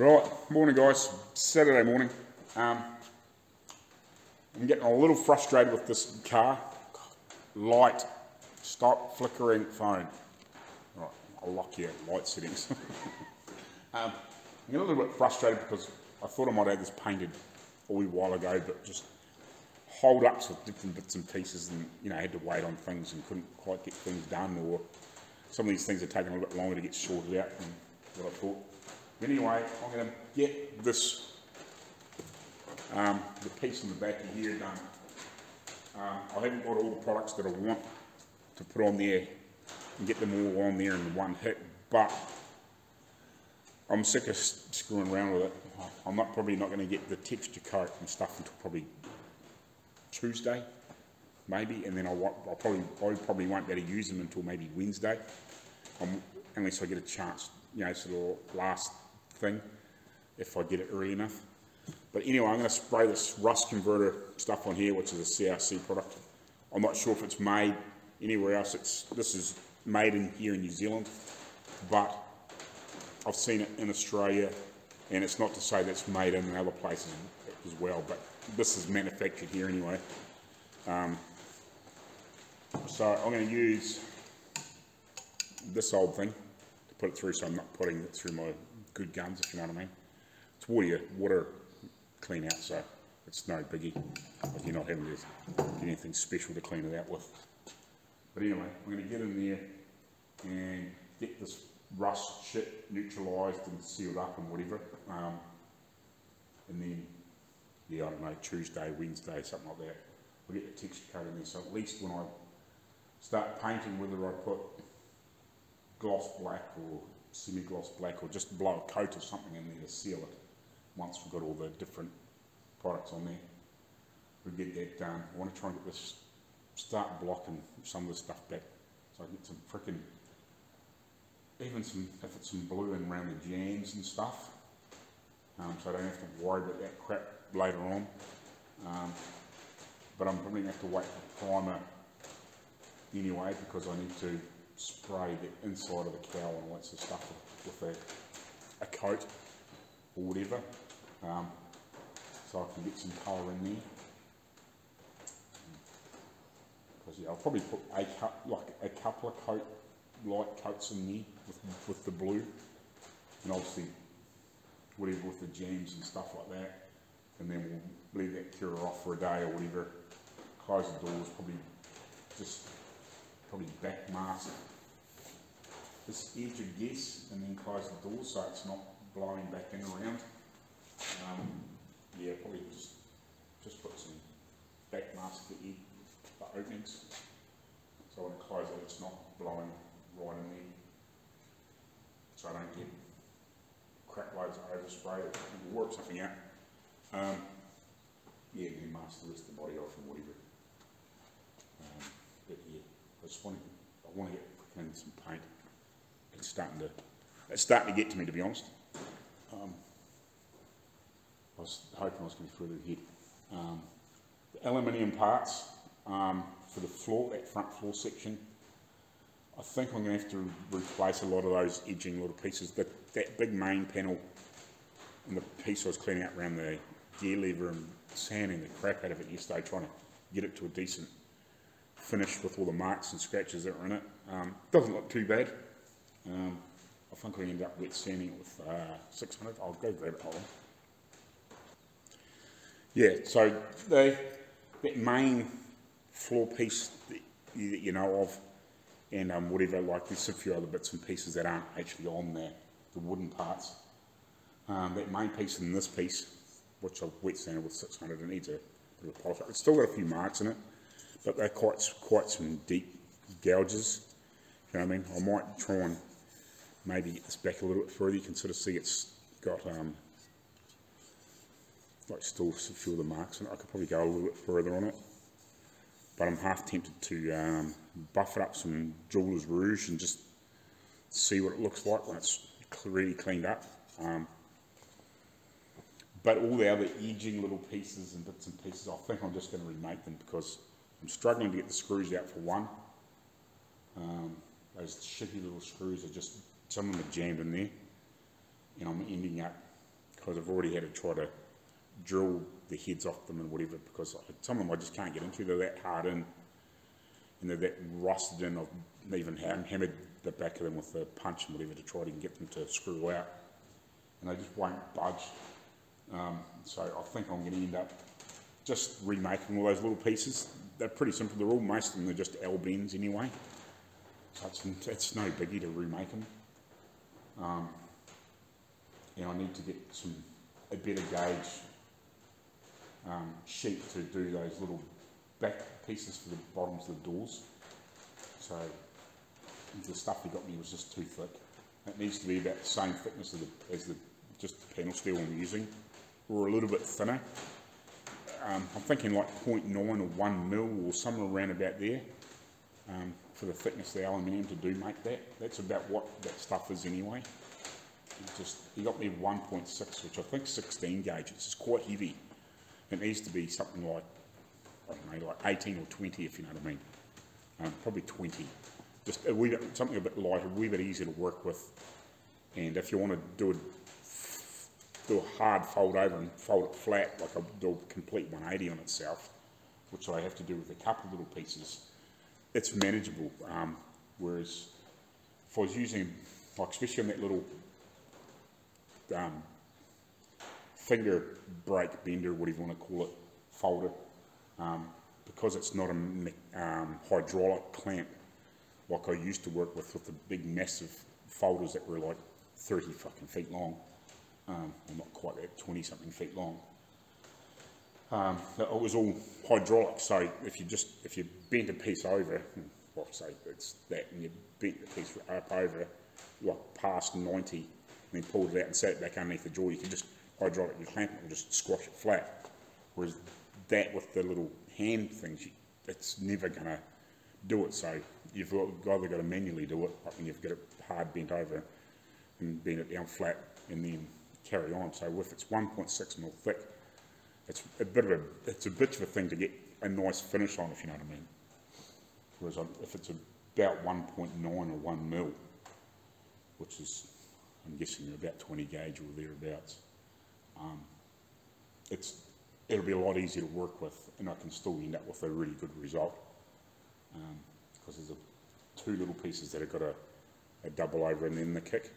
Speaker 1: Right, morning guys. Saturday morning. Um, I'm getting a little frustrated with this car. Light, stop flickering phone. Right, I'll lock your light settings. um, I'm getting a little bit frustrated because I thought I might have this painted a wee while ago, but just hold ups with different bits and pieces and, you know, had to wait on things and couldn't quite get things done or some of these things are taking a little bit longer to get sorted out than what I thought. Anyway, I'm going to get this, um, the piece in the back of here done. Um, I haven't got all the products that I want to put on there and get them all on there in one hit, but I'm sick of screwing around with it. I'm not probably not going to get the texture coat and stuff until probably Tuesday, maybe, and then I'll, I'll probably I probably won't be able to use them until maybe Wednesday, um, unless I get a chance, you know, sort of last thing, if I get it early enough. But anyway, I'm going to spray this rust converter stuff on here, which is a CRC product. I'm not sure if it's made anywhere else. It's this is made in here in New Zealand, but I've seen it in Australia, and it's not to say that's made in other places as well. But this is manufactured here anyway. Um, so I'm going to use this old thing to put it through, so I'm not putting it through my good guns, if you know what I mean. It's water, water clean out, so it's no biggie. Like you're not having to get anything special to clean it out with. But anyway, I'm going to get in there and get this rust shit neutralised and sealed up and whatever. Um, and then, yeah, I don't know, Tuesday, Wednesday, something like that. We'll get the texture coat in there. So at least when I start painting, whether I put gloss black or semi-gloss black or just blow a coat or something in there to seal it once we've got all the different products on there. We'll get that done. I want to try and get this, start blocking some of the stuff back so I can get some freaking, even some, if it's some blue and around the jams and stuff, um, so I don't have to worry about that crap later on. Um, but I'm probably going to have to wait for primer anyway because I need to spray the inside of the cowl and all that sort of stuff with, a, a, coat or whatever, um, so I can get some colour in there. Because yeah, I'll probably put a like a couple of coat light coats in there with with the blue, and obviously whatever with the jams and stuff like that, and then we'll leave that cure off for a day or whatever. Close the doors, probably just probably back mask this edge of guess and then close the door so it's not blowing back in around. Um, yeah, probably just, just put some back mask the, edge, the openings. So when it closes, it's not blowing right in there. So I don't get crap loads of overspray and warp something out. Um, yeah, you mask the rest of the body off and whatever. Um, but yeah, I just want to, I want to get some paint starting to, it's starting to get to me, to be honest. Um, I was hoping I was going to be further ahead. Um, the aluminium parts um, for the floor, that front floor section, I think I'm going to have to replace a lot of those edging little pieces. That, that big main panel and the piece I was cleaning up around the gear lever and sanding the crap out of it yesterday, trying to get it to a decent finish with all the marks and scratches that were in it. Um, doesn't look too bad. Um, I think we end up wet sanding it with uh, 600. I'll go grab it. Hold. Yeah, so the, that main floor piece that you, that you know of, and um, whatever, like there's a few other bits and pieces that aren't actually on there, the wooden parts. Um, that main piece and this piece, which I've wet sanded with 600, it needs a bit of polish. It's still got a few marks in it, but they're quite, quite some deep gouges. You know what I mean? I might try and maybe this back a little bit further. You can sort of see it's got um, like still a few of the marks it. I could probably go a little bit further on it. But I'm half tempted to um, buff it up some Jeweler's Rouge and just see what it looks like when it's really cleaned up. Um, but all the other edging little pieces and bits and pieces, I think I'm just going to remake them because I'm struggling to get the screws out for one. Um, those shitty little screws are just, some of them are jammed in there. And I'm ending up, because I've already had to try to drill the heads off them and whatever, because some of them I just can't get into. They're that hard in, and they're that rusted in. I've even hammered the back of them with a punch and whatever to try to get them to screw out. And they just won't budge. Um, so I think I'm going to end up just remaking all those little pieces. They're pretty simple. They're all, most of them are just L bends anyway. So it's, it's no biggie to remake them. Um, and I need to get some a better gauge um, sheet to do those little back pieces for the bottoms of the doors. So the stuff he got me was just too thick. It needs to be about the same thickness the, as the just the panel steel I'm using, or a little bit thinner. Um, I'm thinking like 0.9 or 1 mil or somewhere around about there um, for the thickness of the aluminium to do make that. That's about what that stuff is anyway. He just he got me 1.6, which I think 16 gauge. It's quite heavy. It needs to be something like I don't know, like 18 or 20, if you know what I mean. Um, probably 20. Just a wee bit, something a bit lighter, a wee bit easier to work with. And if you want to do a do a hard fold over and fold it flat, like I do a complete 180 on itself, which I have to do with a couple of little pieces, it's manageable. Um, whereas if I was using, like especially on that little um, finger brake bender, whatever you want to call it, folder, um, because it's not a um, hydraulic clamp like I used to work with, with the big massive folders that were like 30 fucking feet long. Um, well, not quite that, 20 something feet long. Um, it was all hydraulic, so if you just, if you bent a piece over, well, say it's that, and you bent the piece up over, like past 90, and then pulled it out and set it back underneath the jaw, you can just hydraulic hydraulically clamp it and just squash it flat. Whereas that with the little hand things, it's never going to do it. So you've either got to manually do it, like when you've got it hard bent over and bend it down flat and then carry on. So if it's 1.6 mil thick, it's a bit of a it's a bit of a thing to get a nice finish on, if you know what I mean. Whereas if it's about 1.9 or 1 mil, which is I'm guessing about 20 gauge or thereabouts, um, it's it'll be a lot easier to work with, and I can still end up with a really good result because um, there's a, two little pieces that have got a, a double over and then the kick.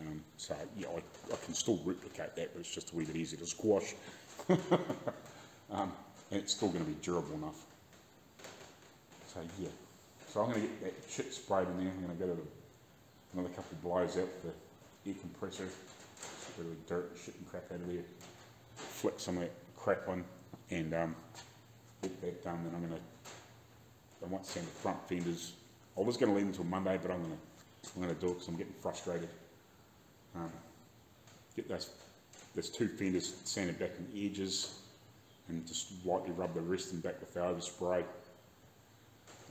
Speaker 1: Um, so yeah, I, I, can still replicate that, but it's just a wee bit easier to squash. um, and it's still going to be durable enough. So yeah, so I'm going to get that shit sprayed in there. I'm going to go to another couple of blows out with the air compressor, get rid of the dirt, and shit and crap out of there, flip some of that crap on, and um, get that done. Then I'm going to, I might sand the front fenders. I was going to leave until Monday, but I'm going to, I'm going to do it because I'm getting frustrated. Um, get those, those two fenders sanded back on the edges and just lightly rub the rest and back with the overspray.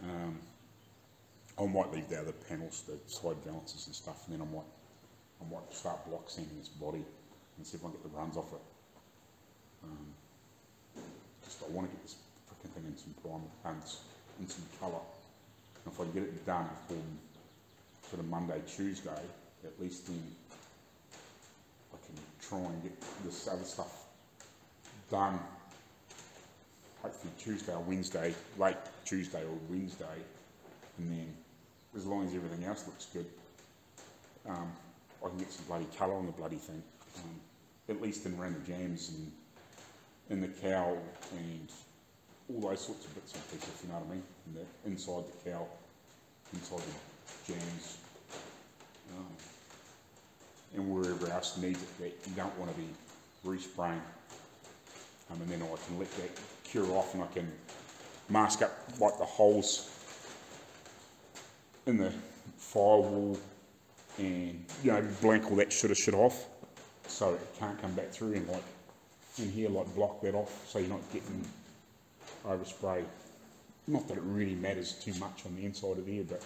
Speaker 1: Um, I might leave the other panels, the side balances and stuff, and then I might, I might start block sanding this body and see if I can get the runs off it. Um, just I want to get this freaking thing in some primer and in some colour. And if I can get it done for sort of Monday, Tuesday, at least then try and get this other stuff done. Hopefully Tuesday or Wednesday, late Tuesday or Wednesday, and then as long as everything else looks good, um, I can get some bloody colour on the bloody thing. Um, at least in around the jams and in the cowl and all those sorts of bits and pieces, you know what I mean. And the, inside the cowl, inside the jams, um, and wherever else needs it that you don't want to be respraying. Um, and then I can let that cure off and I can mask up like the holes in the firewall and you know blank all that sort of shit off so it can't come back through and like in here like block that off so you're not getting overspray. Not that it really matters too much on the inside of there, but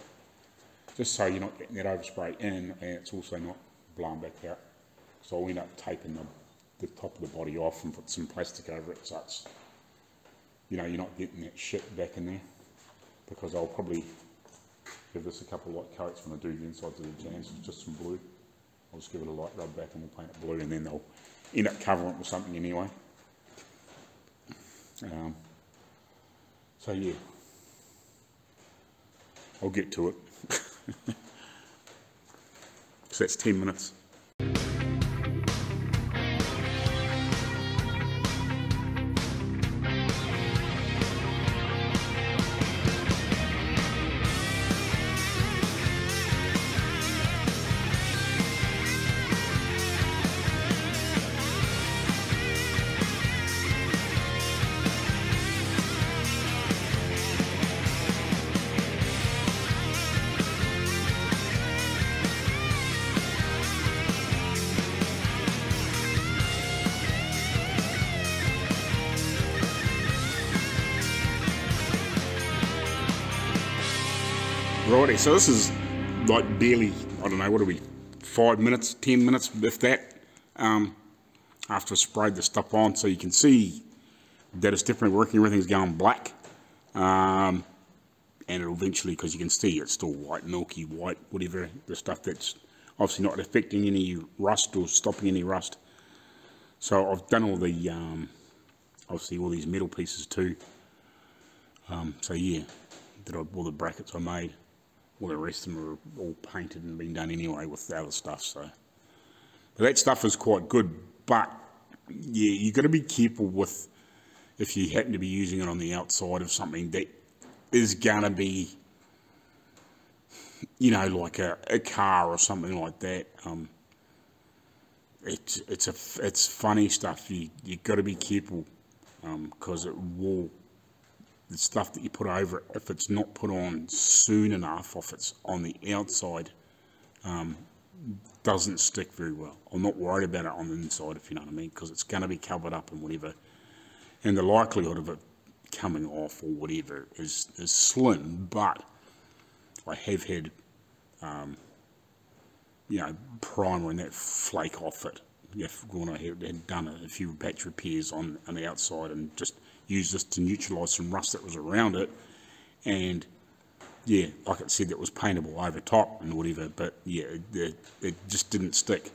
Speaker 1: just so you're not getting that overspray in and it's also not blown back out. So I'll end up taping the, the top of the body off and put some plastic over it so it's, you know, you're not getting that shit back in there because I'll probably give this a couple of light coats when I do the insides of the jams, with just some blue. I'll just give it a light rub back and we'll paint it blue and then they'll end up covering it with something anyway. Um, so yeah, I'll get to it. so that's 10 minutes. So this is like barely, I don't know, what are we, five minutes, ten minutes, if that, um, after I sprayed the stuff on, so you can see that it's definitely working, everything's going black. Um, and it'll eventually, because you can see it's still white, milky white, whatever, the stuff that's obviously not affecting any rust or stopping any rust. So I've done all the, um, obviously all these metal pieces too. Um, so yeah, did all the brackets I made, all the rest of them are all painted and been done anyway with the other stuff. So but that stuff is quite good, but yeah, you've got to be careful with if you happen to be using it on the outside of something that is gonna be, you know, like a, a car or something like that. Um, it's it's a it's funny stuff. You you've got to be careful because it will the stuff that you put over it, if it's not put on soon enough, if it's on the outside, um, doesn't stick very well. I'm not worried about it on the inside, if you know what I mean, because it's going to be covered up and whatever. And the likelihood of it coming off or whatever is, is slim, but I have had, um, you know, primer and that flake off it. If when I had, done a, a few batch repairs on, on the outside and just used this to neutralise some rust that was around it, and yeah, like I said, it was paintable over top and whatever, but yeah, it, it, it just didn't stick,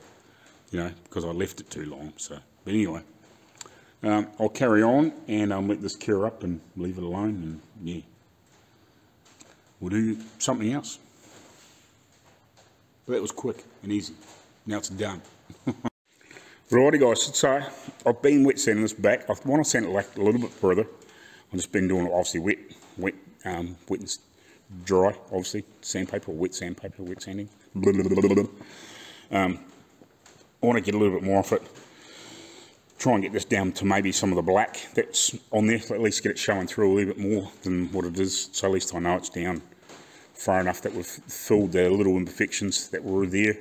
Speaker 1: you know, because I left it too long. So, but anyway, um, I'll carry on and I'll let this cure up and leave it alone, and yeah, we'll do something else. But that was quick and easy. Now it's done. Righty guys, so I've been wet sanding this back. I want to sand it like a little bit further. I've just been doing it obviously wet, wet, um, wet and dry, obviously. Sandpaper, wet sandpaper, wet sanding. Blah, blah, blah. Um, I want to get a little bit more off it. Try and get this down to maybe some of the black that's on there. At least get it showing through a little bit more than what it is. So at least I know it's down far enough that we've filled the little imperfections that were there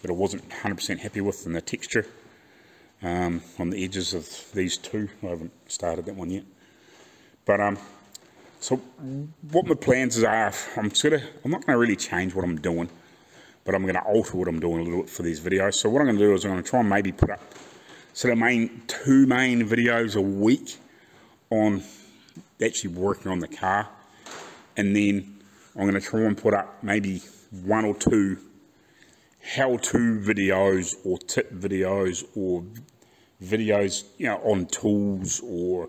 Speaker 1: that I wasn't 100% happy with in the texture on the edges of these two. I haven't started that one yet. But um, So what my plans are, I'm of, I'm not going to really change what I'm doing, but I'm going to alter what I'm doing a little bit for these videos. So what I'm going to do is I'm going to try and maybe put up sort of main two main videos a week on actually working on the car, and then I'm going to try and put up maybe one or two how-to videos or tip videos or videos you know on tools or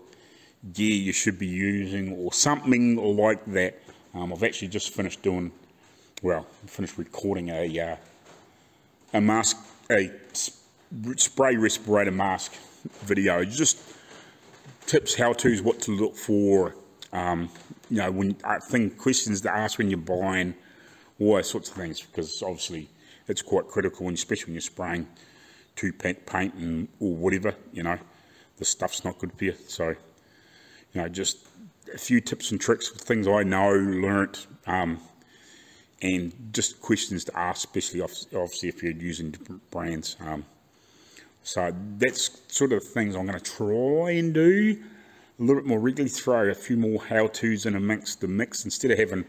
Speaker 1: gear you should be using or something like that. Um, I've actually just finished doing, well, finished recording a uh, a mask, a spray respirator mask video. Just tips, how tos, what to look for. Um, you know, when I think questions to ask when you're buying, all those sorts of things, because obviously it's quite critical, and especially when you're spraying two paint, paint and or whatever. You know, the stuff's not good for you. So you know, just a few tips and tricks, things I know, learnt, um, and just questions to ask, especially obviously if you're using different brands. Um, so that's sort of things I'm going to try and do a little bit more regularly, throw a few more how-tos in amongst the mix instead of having,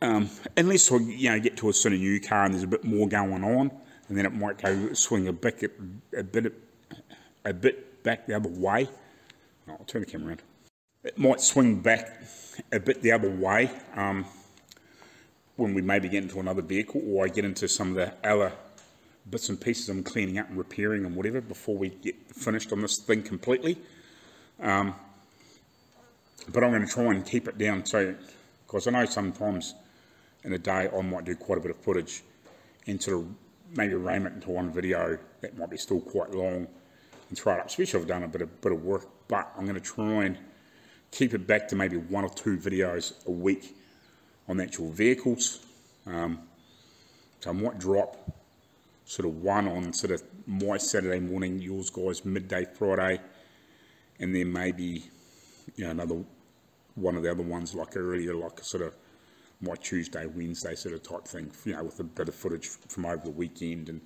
Speaker 1: um, unless I you know, get to a sort of new car and there's a bit more going on, and then it might go swing a bit, a bit, a bit back the other way. I'll turn the camera around. It might swing back a bit the other way um, when we maybe get into another vehicle or I get into some of the other bits and pieces I'm cleaning up and repairing and whatever before we get finished on this thing completely. Um, but I'm going to try and keep it down so, because I know sometimes in a day I might do quite a bit of footage and sort of maybe ram it into one video that might be still quite long and throw it up, especially if I've done a bit of, bit of work but I'm going to try and keep it back to maybe one or two videos a week on actual vehicles. Um, so I might drop sort of one on sort of my Saturday morning, yours guys midday Friday, and then maybe you know another one of the other ones like earlier, like sort of my Tuesday, Wednesday sort of type thing, you know, with a bit of footage from over the weekend and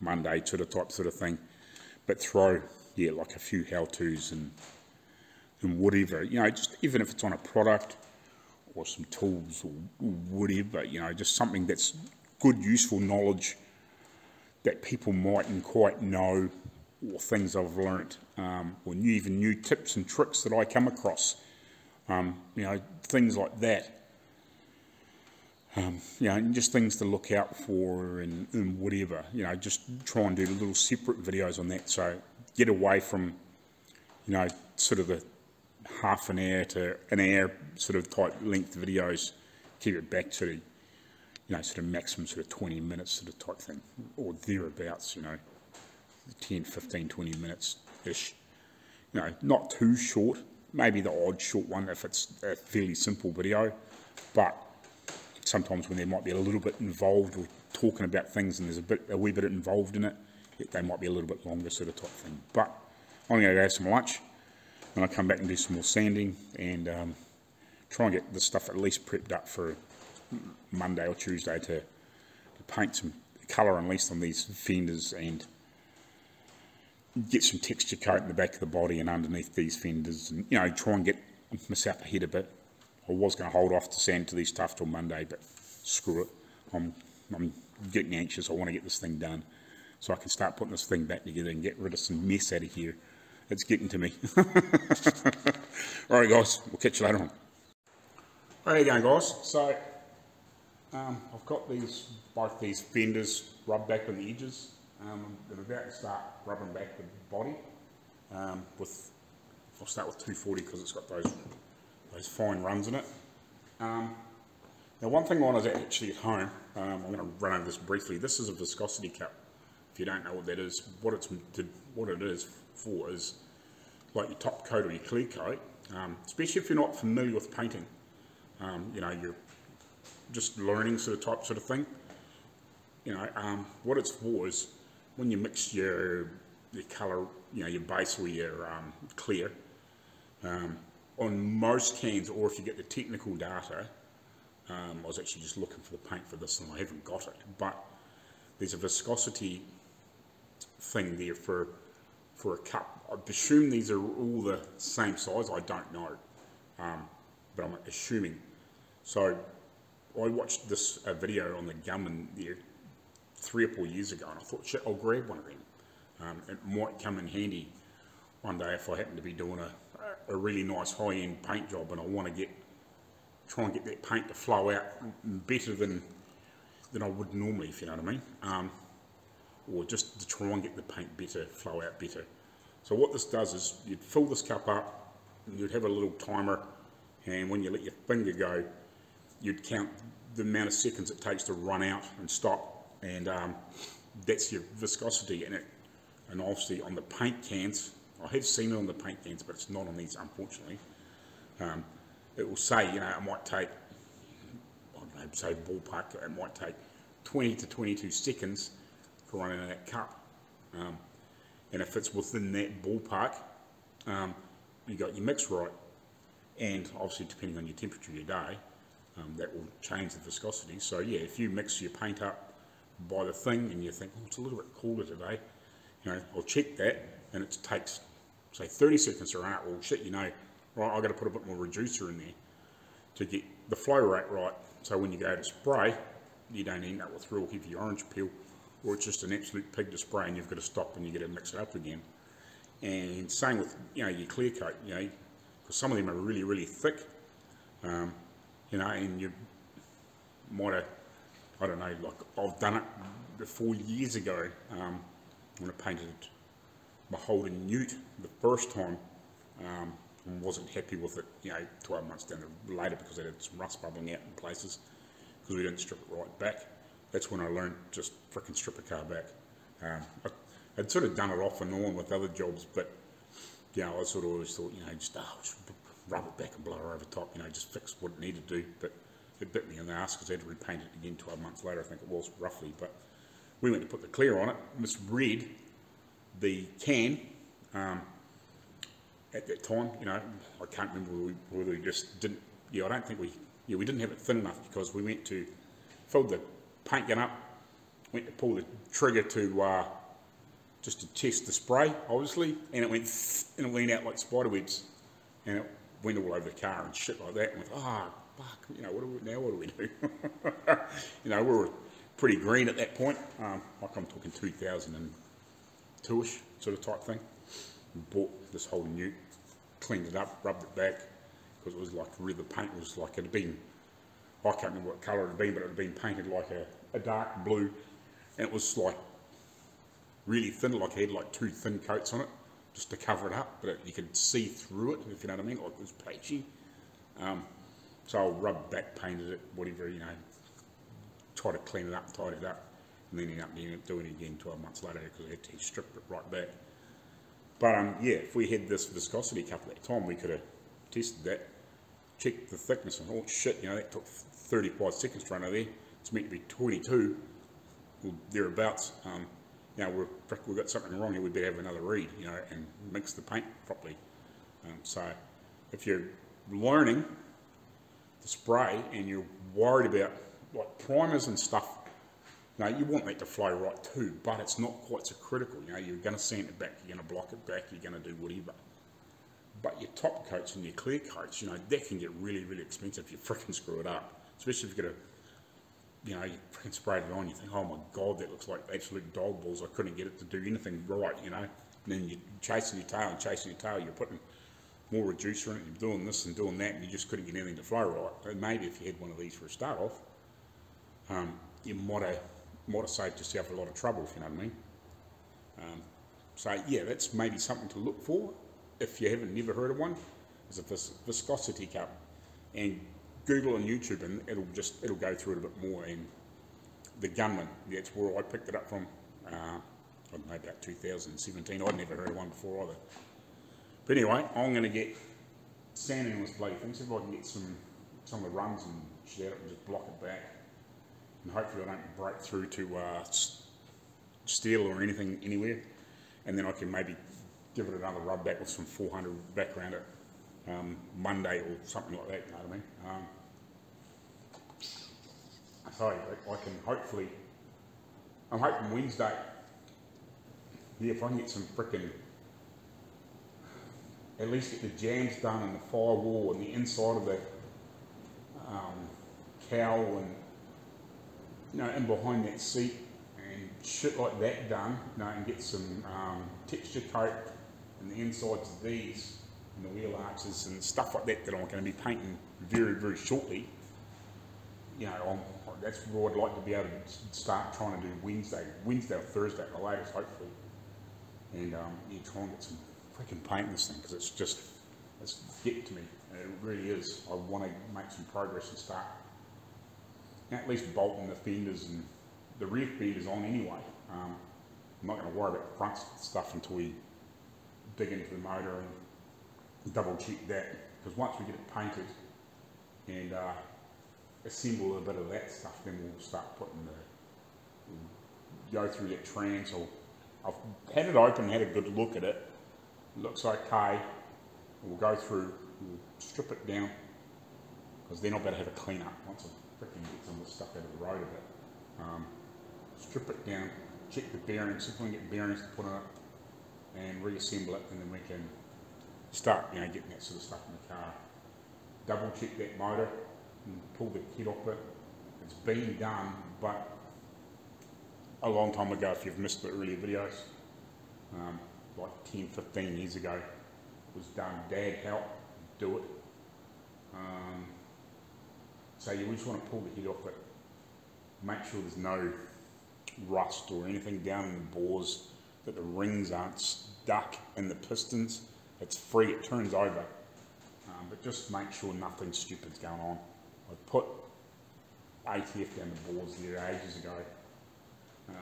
Speaker 1: Monday sort of type sort of thing. But throw yeah, like a few how-tos and and whatever, you know, just even if it's on a product or some tools or whatever, you know, just something that's good, useful knowledge that people mightn't quite know or things I've learnt um, or new, even new tips and tricks that I come across, um, you know, things like that. Um, you know, just things to look out for and, and whatever, you know, just try and do little separate videos on that. So get away from, you know, sort of the half an hour to an hour sort of type length videos, keep it back to, you know, sort of maximum sort of 20 minutes sort of type thing, or thereabouts, you know, 10, 15, 20 minutes-ish. You know, not too short, maybe the odd short one if it's a fairly simple video, but sometimes when they might be a little bit involved or talking about things and there's a bit, a wee bit involved in it, they might be a little bit longer sort of type thing. But I'm going to go have some lunch, and I'll come back and do some more sanding and um, try and get the stuff at least prepped up for Monday or Tuesday to, to paint some colour at least on these fenders and get some texture coat in the back of the body and underneath these fenders and you know try and get myself ahead a bit. I was going to hold off to send to these stuff till Monday but screw it. I'm, I'm getting anxious. I want to get this thing done so I can start putting this thing back together and get rid of some mess out of here. It's getting to me. All right, guys, we'll catch you later on. How you going, guys? So, um, I've got these both these fenders rubbed back on the edges. Um, I'm about to start rubbing back the body um, with. I'll start with 240 because it's got those those fine runs in it. Um, now, one thing I was actually at home, um, I'm going to run over this briefly. This is a viscosity cup if you don't know what that is, what it's what it is for is like your top coat or your clear coat, um, especially if you're not familiar with painting. Um, you know, you're just learning sort of type sort of thing. You know, um, what it's for is when you mix your your colour, you know, your base or your um, clear. Um, on most cans, or if you get the technical data, um, I was actually just looking for the paint for this and I haven't got it, but there's a viscosity thing there for for a cup. I presume these are all the same size. I don't know. um, but I'm assuming. So I watched this uh, video on the Gunman there three or four years ago, and I thought, shit, I'll grab one of them. Um, it might come in handy one day if I happen to be doing a, a really nice high-end paint job and I want to get try and get that paint to flow out better than than I would normally, if you know what I mean. Um, or just to try and get the paint better, flow out better. So what this does is you'd fill this cup up, you'd have a little timer, and when you let your finger go, you'd count the amount of seconds it takes to run out and stop, and um, that's your viscosity in it. And obviously on the paint cans, I have seen it on the paint cans, but it's not on these, unfortunately. Um, it will say, you know, it might take, I don't know, say ballpark, it might take 20 to 22 seconds for run in that cup. Um, and if it's within that ballpark, um, you got your mix right. And obviously, depending on your temperature of your day, um, that will change the viscosity. So yeah, if you mix your paint up by the thing and you think, oh, it's a little bit cooler today, you know, I'll check that and it takes, say, 30 seconds are out. Well, shit, you know, right, I've got to put a bit more reducer in there to get the flow rate right. So when you go to spray, you don't end up with real heavy orange peel or it's just an absolute pig to spray and you've got to stop and you got to mix it up again. And same with, you know, your clear coat, you know, because some of them are really, really thick, um, you know, and you might have, I don't know, like I've done it before years ago um, when I painted my Newt the first time um, and wasn't happy with it, you know, 12 months down the later because it had some rust bubbling out in places because we didn't strip it right back that's when I learned just fricking strip a car back. Um, I, would sort of done it off and on with other jobs, but you know, I sort of always thought, you know, just oh, just rub it back and blow her over top, you know, just fix what it needed to do. But it bit me in the ass because I had to repaint it again 12 months later, I think it was roughly. But we went to put the clear on it, misread the can um, at that time. You know, I can't remember whether we, just didn't. Yeah, I don't think we. Yeah, we didn't have it thin enough because we went to filled the paint gun up, went to pull the trigger to uh, just to test the spray, obviously, and it went and it went out like spider webs, and it went all over the car and shit like that. And went, ah, oh, fuck, you know, what do we, now what do we do? you know, we were pretty green at that point. Um, like I'm talking 2002ish sort of type thing. Bought this whole new, cleaned it up, rubbed it back because it was like really the paint was like it had been I can't remember what colour it had been, but it had been painted like a, a dark blue, and it was like really thin, like it had like two thin coats on it, just to cover it up, but it, you could see through it, if you know what I mean, like it was patchy. Um, so I rubbed back, painted it, whatever, you know, try to clean it up, tidy it up, and then end up doing it again 12 months later because I had to strip it right back. But um, yeah, if we had this viscosity cup at that time, we could have tested that, checked the thickness, and oh shit, you know, that took 35 seconds to run over there. It's meant to be 22 or thereabouts. Um, you know, we've, we've got something wrong here, we better have another read, you know, and mix the paint properly. Um, so if you're learning to spray and you're worried about like primers and stuff, you you want that to flow right too, but it's not quite so critical. You know, you're going to sand it back, you're going to block it back, you're going to do whatever. But your top coats and your clear coats, you know, that can get really, really expensive if you freaking screw it up especially if you've got a, you know, you freaking sprayed it on, you think, oh my god, that looks like absolute dog balls. I couldn't get it to do anything right, you know. And then you're chasing your tail and chasing your tail, you're putting more reducer in it, you're doing this and doing that, and you just couldn't get anything to flow right. And maybe if you had one of these for a start off, um, you might have, might have saved yourself a lot of trouble, if you know what I mean. Um, so yeah, that's maybe something to look for if you haven't never heard of one. Is a vis viscosity cup, and Google and YouTube and it'll just it'll go through it a bit more and the gunman that's where I picked it up from uh, I don't know about 2017 I'd never heard of one before either but anyway I'm going to get sanding this bloody thing see if I can get some some of the runs and shit out and just block it back and hopefully I don't break through to uh, steel or anything anywhere and then I can maybe give it another rub back with some 400 back around it um, Monday or something like that, you know what I mean? Um, so I, I can hopefully, I'm hoping Wednesday, yeah, if I can get some frickin' at least get the jams done and the firewall and the inside of the um, cowl and you know in behind that seat and shit like that done, you know, and get some um, texture coat and the insides of these and the wheel arches and stuff like that that I'm going to be painting very very shortly. You know, I'm, that's what I'd like to be able to start trying to do Wednesday, Wednesday or Thursday at the latest, hopefully. And um, yeah, try and get some freaking paint in this thing because it's just, it's getting to me. It really is. I want to make some progress and start at least bolting the fenders and the rear fenders on anyway. Um, I'm not going to worry about the front stuff until we dig into the motor and double check that because once we get it painted and uh, assemble a bit of that stuff, then we'll start putting the, go through that trans or I've had it open, had a good look at it. looks okay. We'll go through, we'll strip it down because then I'll better have a clean up once Get some of the stuff out of the road a bit. Um, strip it down, check the bearings, see if we can get bearings to put on it and reassemble it and then we can start, you know, getting that sort of stuff in the car. Double check that motor, and pull the kit off it. It's been done, but a long time ago, if you've missed the earlier videos, um, like 10, 15 years ago, was done. Dad helped do it. Um, so you just want to pull the head off it, make sure there's no rust or anything down in the bores, that the rings aren't stuck in the pistons. It's free, it turns over. Um, but just make sure nothing stupid's going on. I put ATF down the boards there ages ago. Um,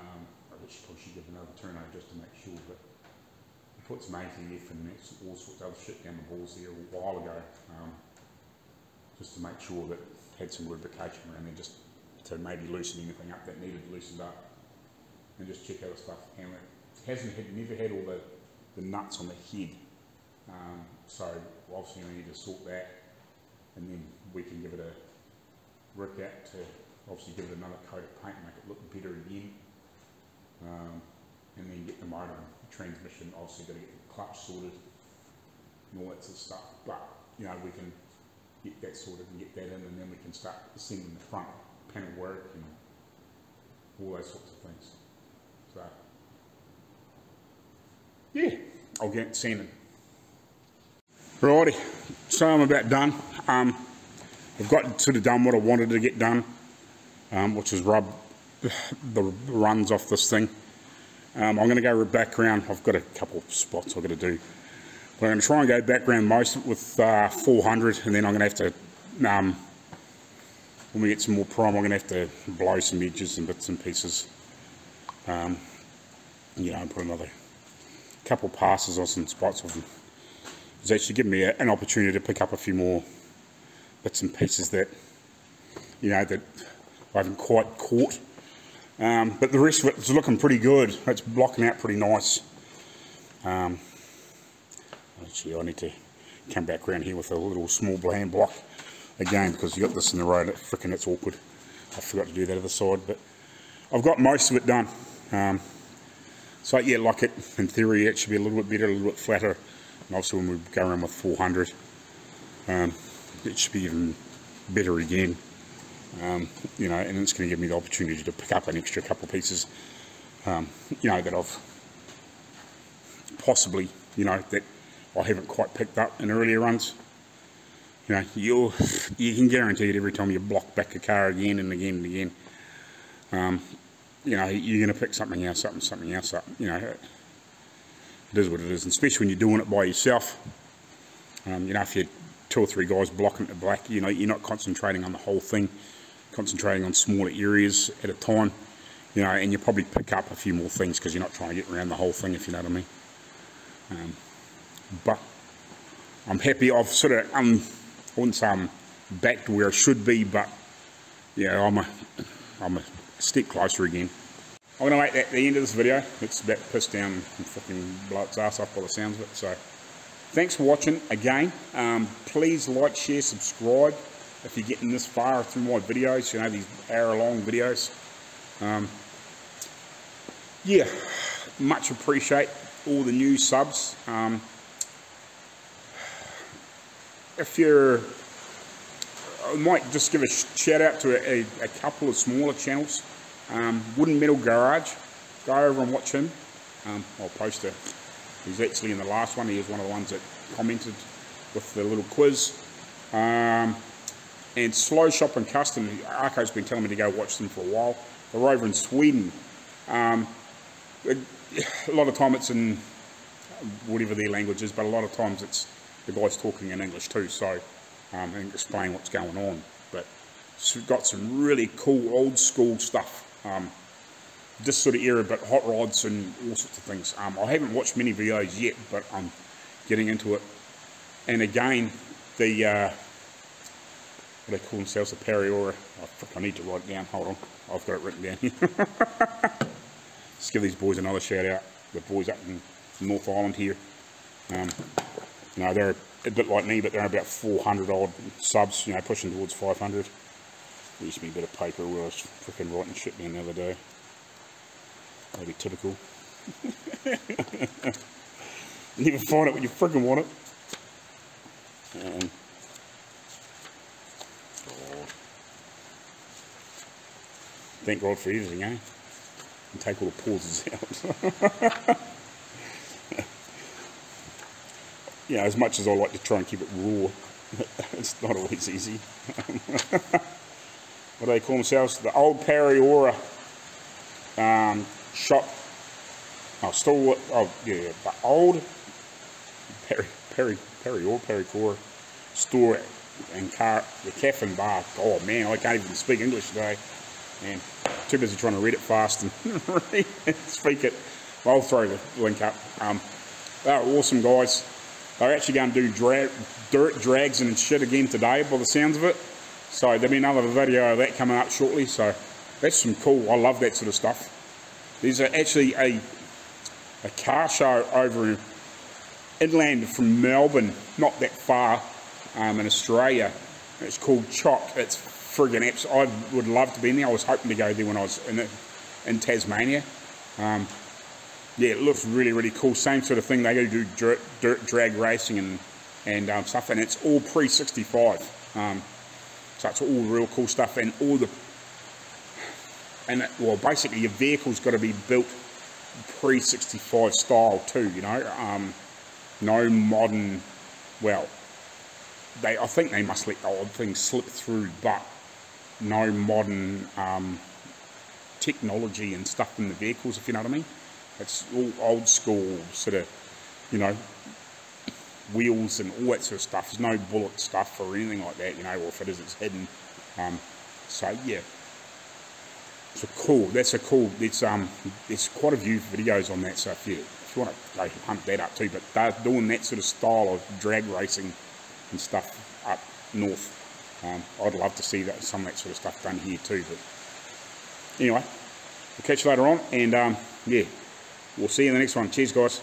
Speaker 1: I should probably should give another turn over just to make sure, but I put some ATF and all sorts of other shit down the bores there a while ago, um, just to make sure that had some lubrication around there, just to maybe loosen anything up that needed loosened up, and just check other stuff. And it hasn't had, never had all the, the nuts on the head, um, so obviously we need to sort that, and then we can give it a work out to obviously give it another coat of paint, make it look better again. Um, and then get the motor and transmission, obviously got to get the clutch sorted and all that sort of stuff. But, you know, we can get that sorted and get that in and then we can start assembling the front panel work and all those sorts of things. So, yeah, I'll get sanding. Righty, so I'm about done. Um, I've got sort of done what I wanted to get done, um, which is rub the runs off this thing. Um, I'm going to go back around. I've got a couple of spots I've got to do. But I'm going to try and go back around most with uh, 400 and then I'm going to have to, um, when we get some more prime, I'm going to have to blow some edges and bits and pieces. Um, you know, and put another couple passes on some spots of them. It's actually given me a, an opportunity to pick up a few more bits and pieces that, you know, that I haven't quite caught. Um, but the rest of it is looking pretty good. It's blocking out pretty nice. Um, actually, I need to come back around here with a little small bland block again because you got this in the road. Freaking, it's awkward. I forgot to do that other side, but I've got most of it done. Um, so yeah, like it in theory, it should be a little bit better, a little bit flatter. And obviously, when we go around with 400, um, it should be even better again. Um, you know, and it's going to give me the opportunity to pick up an extra couple of pieces, um, you know, that I've possibly, you know, that I haven't quite picked up in earlier runs. You know, you you can guarantee it every time you block back a car again and again and again. Um, you know, you're going to pick something else up and something else up. You know, it is what it is, and especially when you're doing it by yourself. Um, you know, if you're two or three guys blocking the black, you know, you're not concentrating on the whole thing, concentrating on smaller areas at a time, you know, and you probably pick up a few more things because you're not trying to get around the whole thing, if you know what I mean. Um, but I'm happy. I've sort of, um, say I'm back to where I should be, but yeah, I'm a, I'm a step closer again. I'm to make that the end of this video. It's about to piss down and fucking blow its ass off by the sounds of it. So, thanks for watching again. Um, please like, share, subscribe if you're getting this far through my videos. You know, these hour-long videos. Um, yeah, much appreciate all the new subs. Um, if you're, I might just give a shout out to a, a, a couple of smaller channels. Um, Wooden Metal Garage, go over and watch him. Um, I'll post a, he's actually in the last one, he was one of the ones that commented with the little quiz. Um, and Slow Shop and Custom, Arco's been telling me to go watch them for a while. They're over in Sweden. Um, a lot of time it's in whatever their language is, but a lot of times it's the guy's talking in English too, so um, and explain what's going on. But it's got some really cool old school stuff. Um, this sort of era, but hot rods and all sorts of things. Um, I haven't watched many videos yet, but I'm getting into it. And again, the uh, what they call themselves, the Pariora. Oh, frick, I need to write it down. Hold on, I've got it written down here. Let's give these boys another shout out. The boys up in North Island here. Um, you know, they're a bit like me, but they're about 400 odd subs, you know, pushing towards 500. There used to be a bit of paper where I was freaking writing shit down the other day. Maybe typical. You never find it when you freaking want it. Um, oh. Thank God for editing, eh? And take all the pauses out. yeah, as much as I like to try and keep it raw, it's not always easy. what do they call themselves? The old Pariora um, shop. Oh, still, oh yeah, the old Perry, Perry, Perry or Perrycore store and car, the cafe and bar. Oh man, I can't even speak English today. Man, too busy trying to read it fast and speak it. I'll throw the link up. Um, they're awesome guys. They're actually going to do dra dirt drags and shit again today by the sounds of it. So there'll be another video of that coming up shortly. So that's some cool, I love that sort of stuff. There's actually a, a car show over in inland from Melbourne, not that far um, in Australia. It's called Chopped. It's friggin' apps. I would love to be in there. I was hoping to go there when I was in, in Tasmania. Um, yeah, it looks really, really cool. Same sort of thing. They go do dirt, dirt drag racing and, and um, stuff, and it's all pre-65. Um, so it's all real cool stuff, and all the and well, basically your vehicle's got to be built pre-65 style too. You know, um, no modern. Well, they I think they must let the odd things slip through, but no modern um, technology and stuff in the vehicles. If you know what I mean, it's all old school sort of, you know, wheels and all that sort of stuff. There's no billet stuff or anything like that. You know, or if it is, it's hidden. Um, so yeah. So cool. That's a cool. It's um. There's quite a few videos on that. So if you if you want to go hunt that up too, but they're doing that sort of style of drag racing and stuff up north. Um, I'd love to see that some of that sort of stuff done here too. But anyway, we'll catch you later on, and um, yeah, We'll see you in the next one. Cheers, guys.